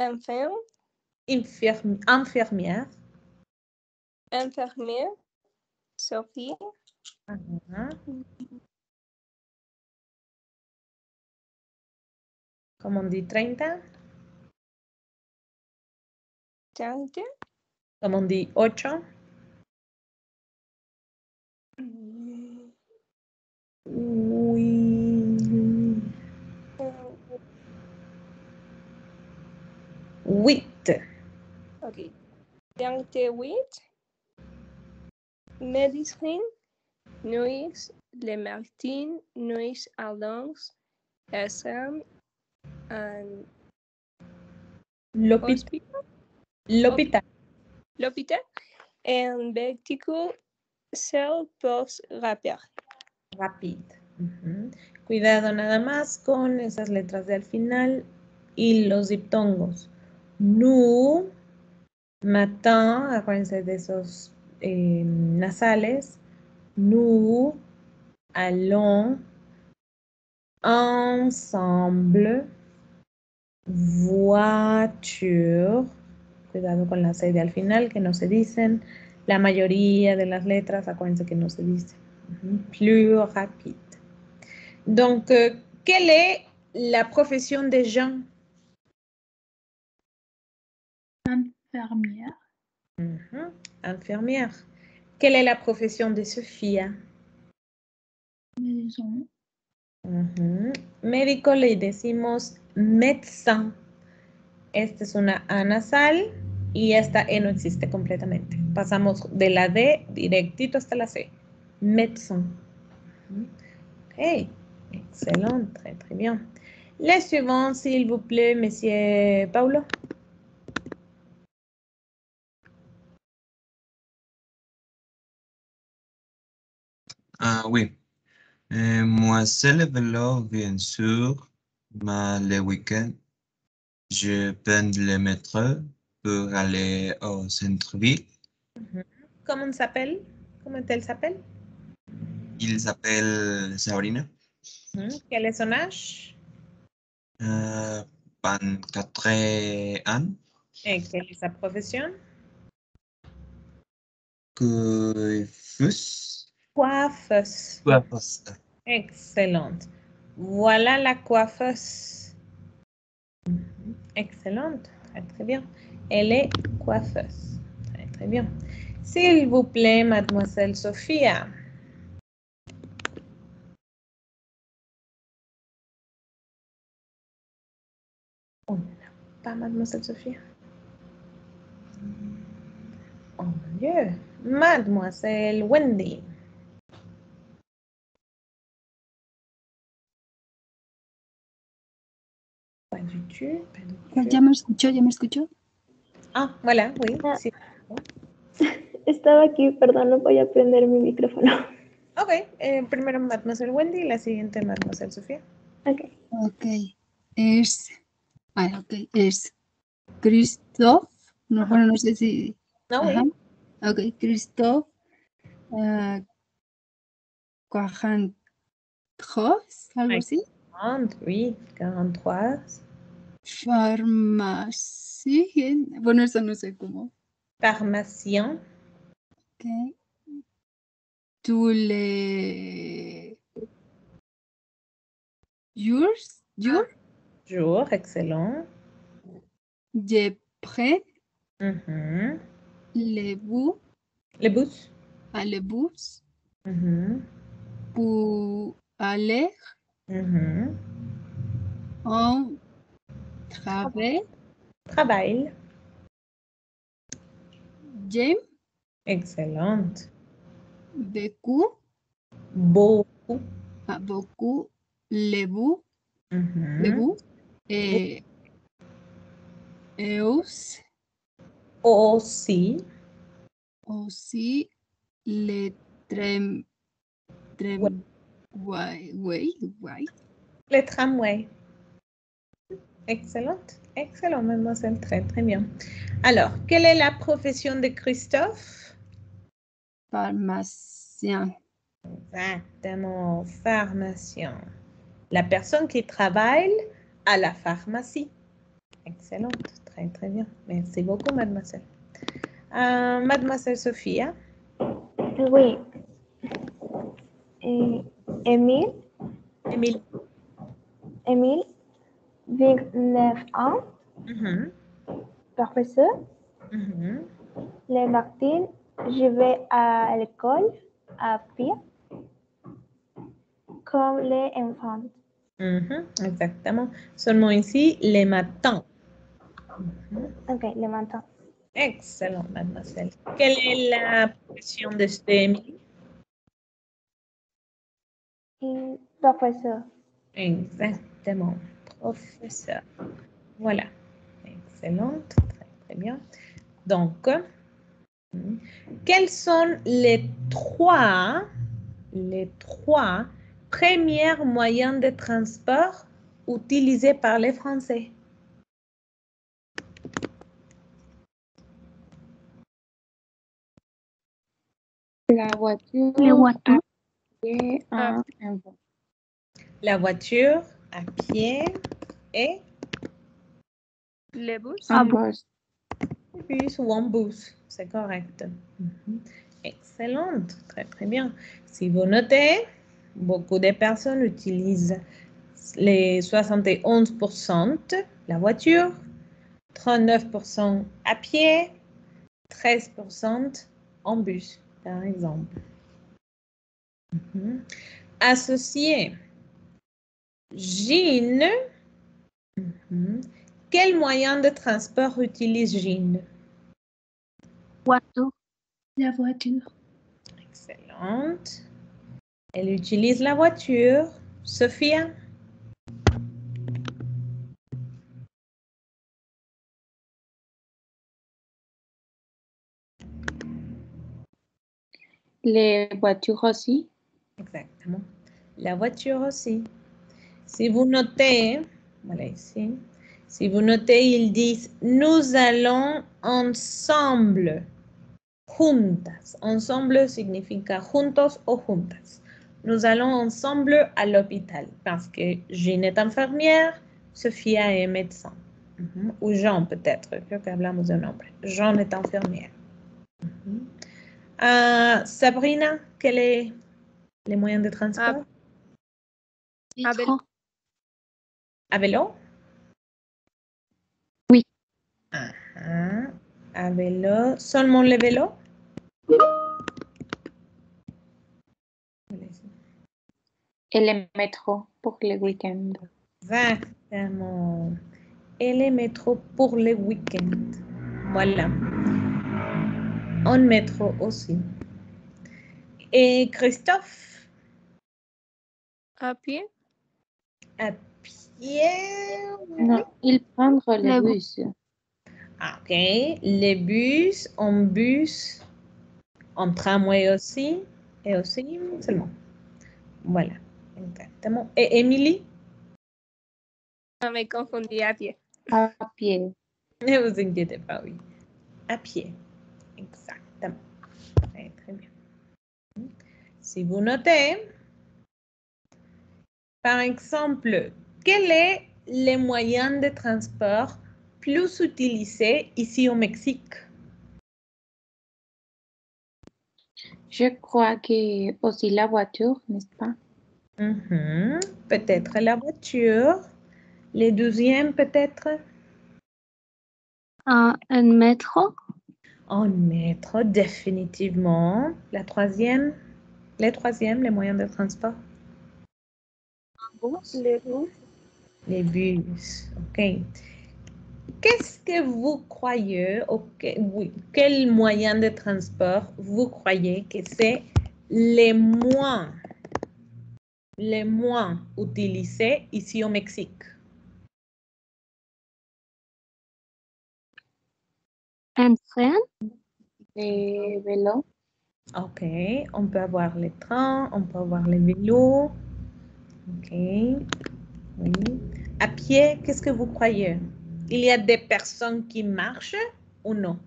infirm, Infirm- infirmière. infirmière, Sophie, Ajá. Comme on dit 30. 30, Comme on dit 8. mm, Oui. mm, 8. ok. 38, médecine, Nuix, Le Martin, Nuix Alongs, SM, and L'hôpital. hospital, L'hôpital. l'hôpital, and vertical cell pulse rapid. Rapide. Ujú. Cuidado nada más con esas letras de al final y los diptongos. Nu, matin, acuérdense de esos eh, nasales. Nous allons ensemble voiture. Cuidado con la C de al final que no se dicen. La mayoría de las letras, acuérdense que no se dicen. Plus rapide. Donc, euh, quelle est la profession des gens? Infirmière. Infirmière. Quelle est la profession de? Maison. Ujú. Médico le decimos médecin. Esta es una A nasal y esta E no existe completamente. Pasamos de la D directito hasta la C. Médecin. Ok, excellent, très très bien. Les suivants, s'il vous plaît, monsieur Paulo. Ah oui. Euh, moi, c'est le vélo, bien sûr, mais le week-end, je prends le métro pour aller au centre-ville. Comment s'appelle? Comment elle s'appelle? Il s'appelle Sabrina. Mhm. Quel est son âge? Euh, 24 ans. Et quelle est sa profession? Coiffeuse. Coiffeuse. Coiffeuse. Excellente. Voilà la coiffeuse. Excellente. Très, très bien. Elle est coiffeuse. Très, très bien. S'il vous plaît, mademoiselle Sophia. On n'a pas mademoiselle Sophia. Oh mon Dieu. Mademoiselle Wendy. Du tout. ¿Ya me escuchó? ¿Ya me escuchó? Ah, voilà, oui. sí. *laughs* Estaba aquí, perdón, no voy a prender mi micrófono. *laughs* Ok, eh, primero Mademoiselle Wendy y la siguiente Mademoiselle Sofía. Ok. Ok. Es. Ah, ok. Es Christoph. No, bueno, no sé si. No, Ajá. oui. Ok, Christoph. Uh, algo así. 40, oui, 43. Farmacie. Bueno, eso no sé cómo. Pharmacien. Ok. Tous les jours, jours, Jour, excellent. je prends Mhm. les bus, Les bus. à les bus Mhm. pour aller Mhm. au travail. Travail. J'aime Excellente. beaucoup, Beaucoup. ah, beaucoup les bus, Mhm. les bus et, et aussi, Aussi. aussi les tram, tramway, way, way. Les tramways. Excellente. Excellent, mademoiselle. Très, très bien. Alors, quelle est la profession de Christophe? pharmacien. Exactement, pharmacien. La personne qui travaille à la pharmacie. Excellente, très très bien. Merci beaucoup, mademoiselle. Euh, mademoiselle Sophia? Oui. Émile, Émile. Émile, 29 ans, Mhm, professeur. mhm. Le matin, je vais à l'école à pied, comme les enfants. Mhm, exactement. Seulement ici, les matins. Mhm. Ok, le matin. Excellent, mademoiselle. Quelle est la profession de? Et professeur. Exactement, professeur. Voilà. Excellente, très, très bien. Donc, quels sont les trois, les trois premiers moyens de transport utilisés par les Français? La voiture. Les voitures. Et un, un bus. La voiture, à pied et Les bus. Un bus. bus ou en bus. C'est correct. Mhm. Excellente, très très bien. Si vous notez, beaucoup de personnes utilisent les 71% la voiture, 39% à pied, 13% en bus, par exemple. Mhm. Associé. Jean mhm, quel moyen de transport utilise Jean? Voiture. La voiture. Excellente. Elle utilise la voiture. Sophia? Les voitures aussi. Exactement. La voiture aussi. Si vous notez, voilà ici, si vous notez, ils disent nous allons ensemble. Juntas. Ensemble signifie juntos o juntas. Nous allons ensemble à l'hôpital parce que Jean est infirmière, Sophia est médecin. Mhm. Ou Jean peut-être, creo que hablamos de nombre. Jean est infirmière. Mhm. Ah, Sabrina, quel est les moyens de transport? Vélo. À vélo? Oui. Ajá. À vélo. Seulement le vélo? Et le métro pour le week-end. Exactement. Et les métros pour le week-end. Voilà. En métro aussi. Et Christophe? À pied. À pied? Non, le Le bus. Ah, Ok. Les bus, en bus, en tramway aussi, et aussi seulement. Voilà, exactement. Et Emily? Ah, me confundí à pied. À pied. *laughs* Ne vous inquiétez pas, oui. À pied. Exactement. Très, très bien. Si vous notez, par exemple, quel est le moyen de transport plus utilisé ici au Mexique? Je crois que aussi la voiture, n'est-ce pas? Mhm. Peut-être la voiture. Le deuxième, peut-être? Un métro? en métro, définitivement. La troisième, les troisièmes, les moyens de transport. Les bus? Les bus, ok. Qu'est-ce que vous croyez, ok, oui, quel moyen de transport vous croyez que c'est les moins, les moins utilisés ici au Mexique? Un train. Les vélos. Ok, on peut avoir les trains, on peut avoir les vélos. Ok, oui. À pied, qu'est-ce que vous croyez? Il y a des personnes qui marchent ou non?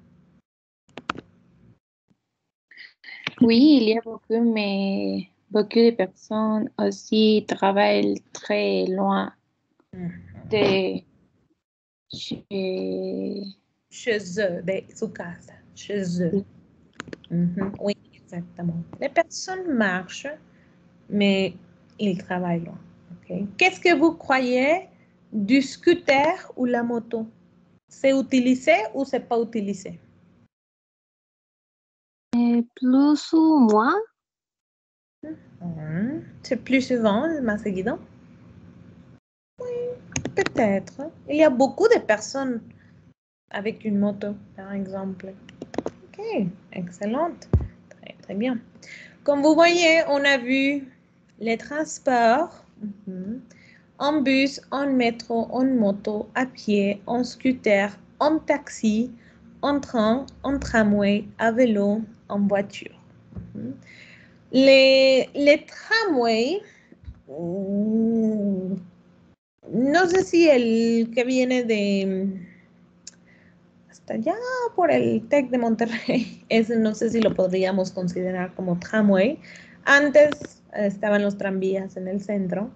Oui, il y a beaucoup, mais beaucoup de personnes aussi travaillent très loin de chez... Chez eux, de su casa, chez eux. Mhm, Oui, exactement. Les personnes marchent, mais ils travaillent loin. Qu'est-ce que vous croyez du scooter ou la moto? C'est utilisé ou c'est pas utilisé? Eh, plus ou moins. Mhm. C'est plus souvent, más seguido? Oui, peut-être. Il y a beaucoup de personnes avec une moto, par exemple. Ok, excellente. Très, très bien. Comme vous voyez, on a vu les transports mhm, en bus, en métro, en moto, à pied, en scooter, en taxi, en train, en tramway, à vélo, en voiture. Mhm. Les, les tramways, mm, no sé si el que viene de hasta allá por el TEC de Monterrey, *laughs* ese no sé si lo podríamos considerar como tramway. Antes estaban los tranvías en el centro,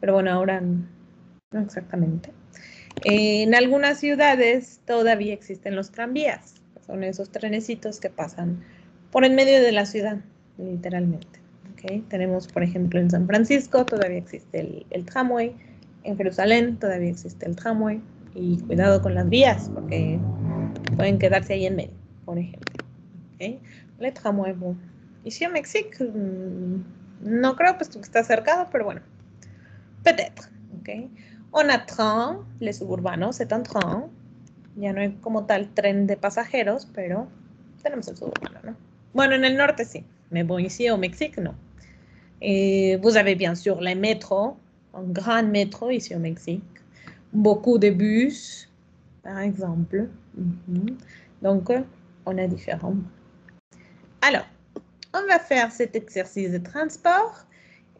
pero bueno, ahora no exactamente. En algunas ciudades todavía existen los tranvías, son esos trenecitos que pasan por en medio de la ciudad, literalmente. ¿ok? Tenemos, por ejemplo, en San Francisco todavía existe el, el tramway, en Jerusalén todavía existe el tramway, y cuidado con las vías, porque pueden quedarse ahí en medio, por ejemplo. ¿ok? Le tramway. Ici au Mexique, no creo, puesto que está cercado, pero bueno, peut-être. ¿ok? On a train, les suburbanos, c'est un train. Ya no hay como tal tren de pasajeros, pero tenemos el suburbano, ¿no? Bueno, en el norte sí. Mais bon, ici au Mexique, non. Et vous avez bien sûr les métros, un grand métro ici au Mexique. Beaucoup de bus, par exemple. Mhm. Donc, euh, on a différents. Alors, on va faire cet exercice de transport.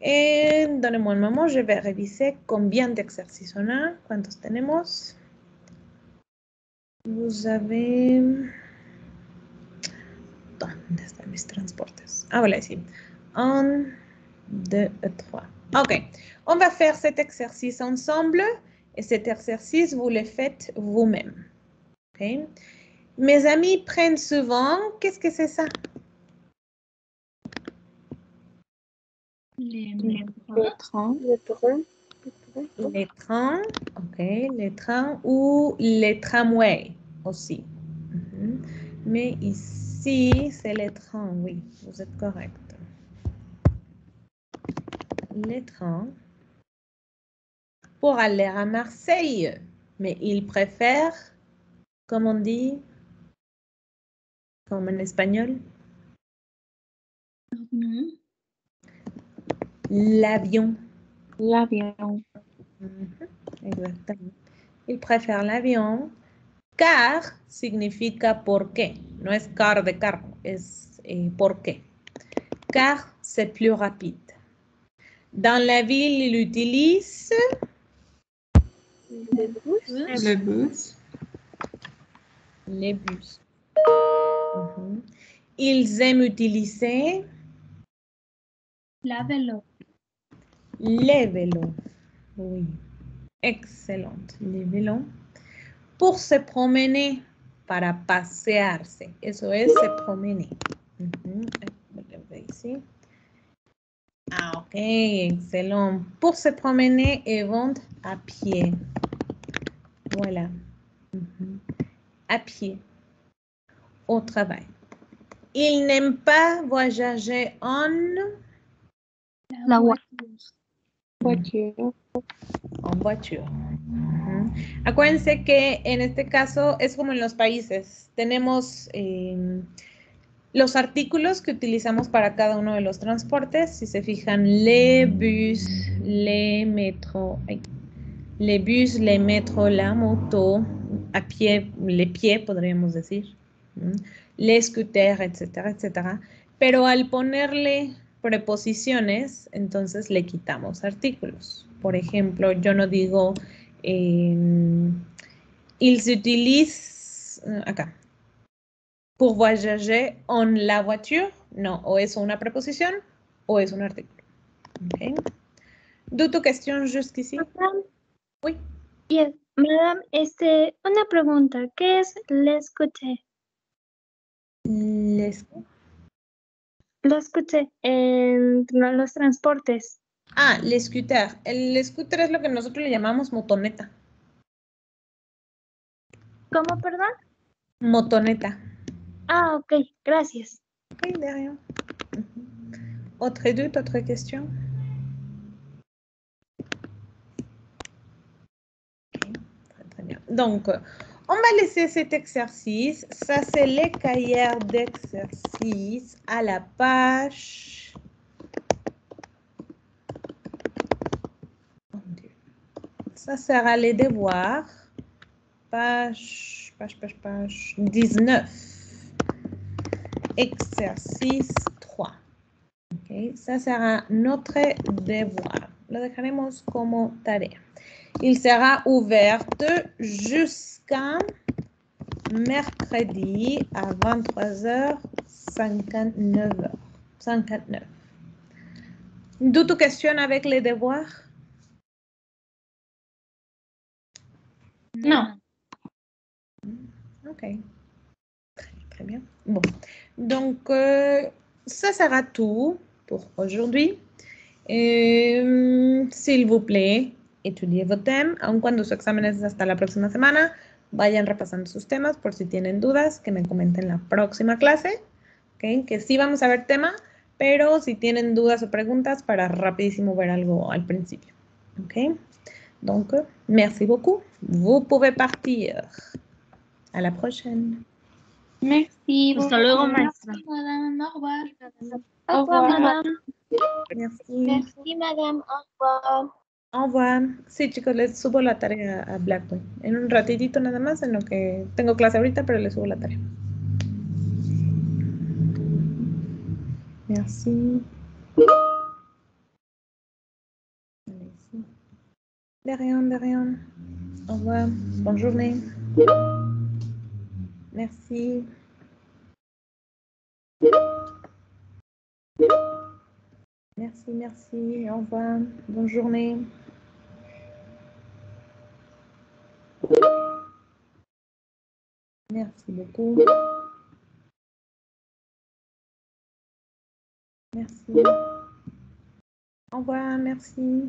Et donnez-moi un moment, je vais réviser combien d'exercices on a. ¿Cuántos tenemos? Vous avez... ¿Dónde están mis transportes? Ah, voilà, ici. Un, deux, trois. OK. On va faire cet exercice ensemble. Et cet exercice, vous le faites vous-même. OK? Mes amis prennent souvent... Qu'est-ce que c'est ça? Les, Les trains. Les trains, ok, les trains ou les tramways aussi. Mhm. Mais ici, c'est les trains, oui, vous êtes correct. Les trains pour aller à Marseille, mais ils préfèrent, comme on dit, comme en espagnol? L'avion. L'avion. Mhm, Exactement. Ils préfèrent l'avion car significa porque. No es car de carro, es eh, porque. Car c'est plus rapide. Dans la ville, ils utilisent Le bus. les bus. Mhm. Ils aiment utiliser La vélo. Vélos. Oui. Excellent. Les vélos. Pour se promener, para pasearse. Eso es se promener. Ah, ok, excellent. Pour se promener, ils vont à pied. Voilà. À pied. Au travail. Ils n'aiment pas voyager en... La Voiture. Voiture. Ujú. Acuérdense que en este caso es como en los países. Tenemos eh, los artículos que utilizamos para cada uno de los transportes. Si se fijan, les bus, les métros, ay, les bus, les métros, la moto, a pie, les pieds, podríamos decir. ¿m? Les scooters, etcétera, etcétera. Pero al ponerle preposiciones, entonces le quitamos artículos. Por ejemplo, yo no digo eh, ils utilisent acá pour voyager en la voiture. No, o es una preposición o es un artículo. Ok. D'où tu question jusqu'ici? Oui. Yes, madame, este, una pregunta, ¿qué es les coûter? Les coûter en los transportes. Ah, el scooter. El scooter es lo que nosotros le llamamos motoneta. ¿Cómo, perdón? Motoneta. Ah, ok, gracias. Ok, de rien. Autre doute, autre question? Ok, très, très bien. Donc, on va laisser cet exercice. Ça, c'est les cahiers d'exercice à la page. Ça sera les devoirs. Page, page, page, page 19. Exercice 3. Ok, Ça sera notre devoir. Lo dejaremos como tarea. Il sera ouvert jusqu'à mercredi à 23h59. 59. D'où tu question avec les devoirs? Non. Ok. Très, très bien. Bon. Donc, euh, ça sera tout pour aujourd'hui. Eh, S'il vous plaît, estudié vos temas, aun cuando su examen es hasta la próxima semana, vayan repasando sus temas por si tienen dudas, que me comenten la próxima clase, ¿ok? Que sí vamos a ver tema, pero si tienen dudas o preguntas, para rapidísimo ver algo al principio, ¿ok? Donc, merci beaucoup. Vous pouvez partir. À la prochaine. Merci. Hasta beaucoup. luego, Merci, maestra. madame. Au revoir. Au revoir, madame. Merci. Merci, madame. Au revoir. Au revoir. Sí, chicos, les subo la tarea a Blackboard. En un ratitito nada más, en lo que tengo clase ahorita, pero les subo la tarea. Merci. Allez-y. De rien, de rien. Au revoir. Bonne journée. Merci. Merci, merci. Au revoir. Bonne journée. Merci beaucoup. Merci. Au revoir, merci.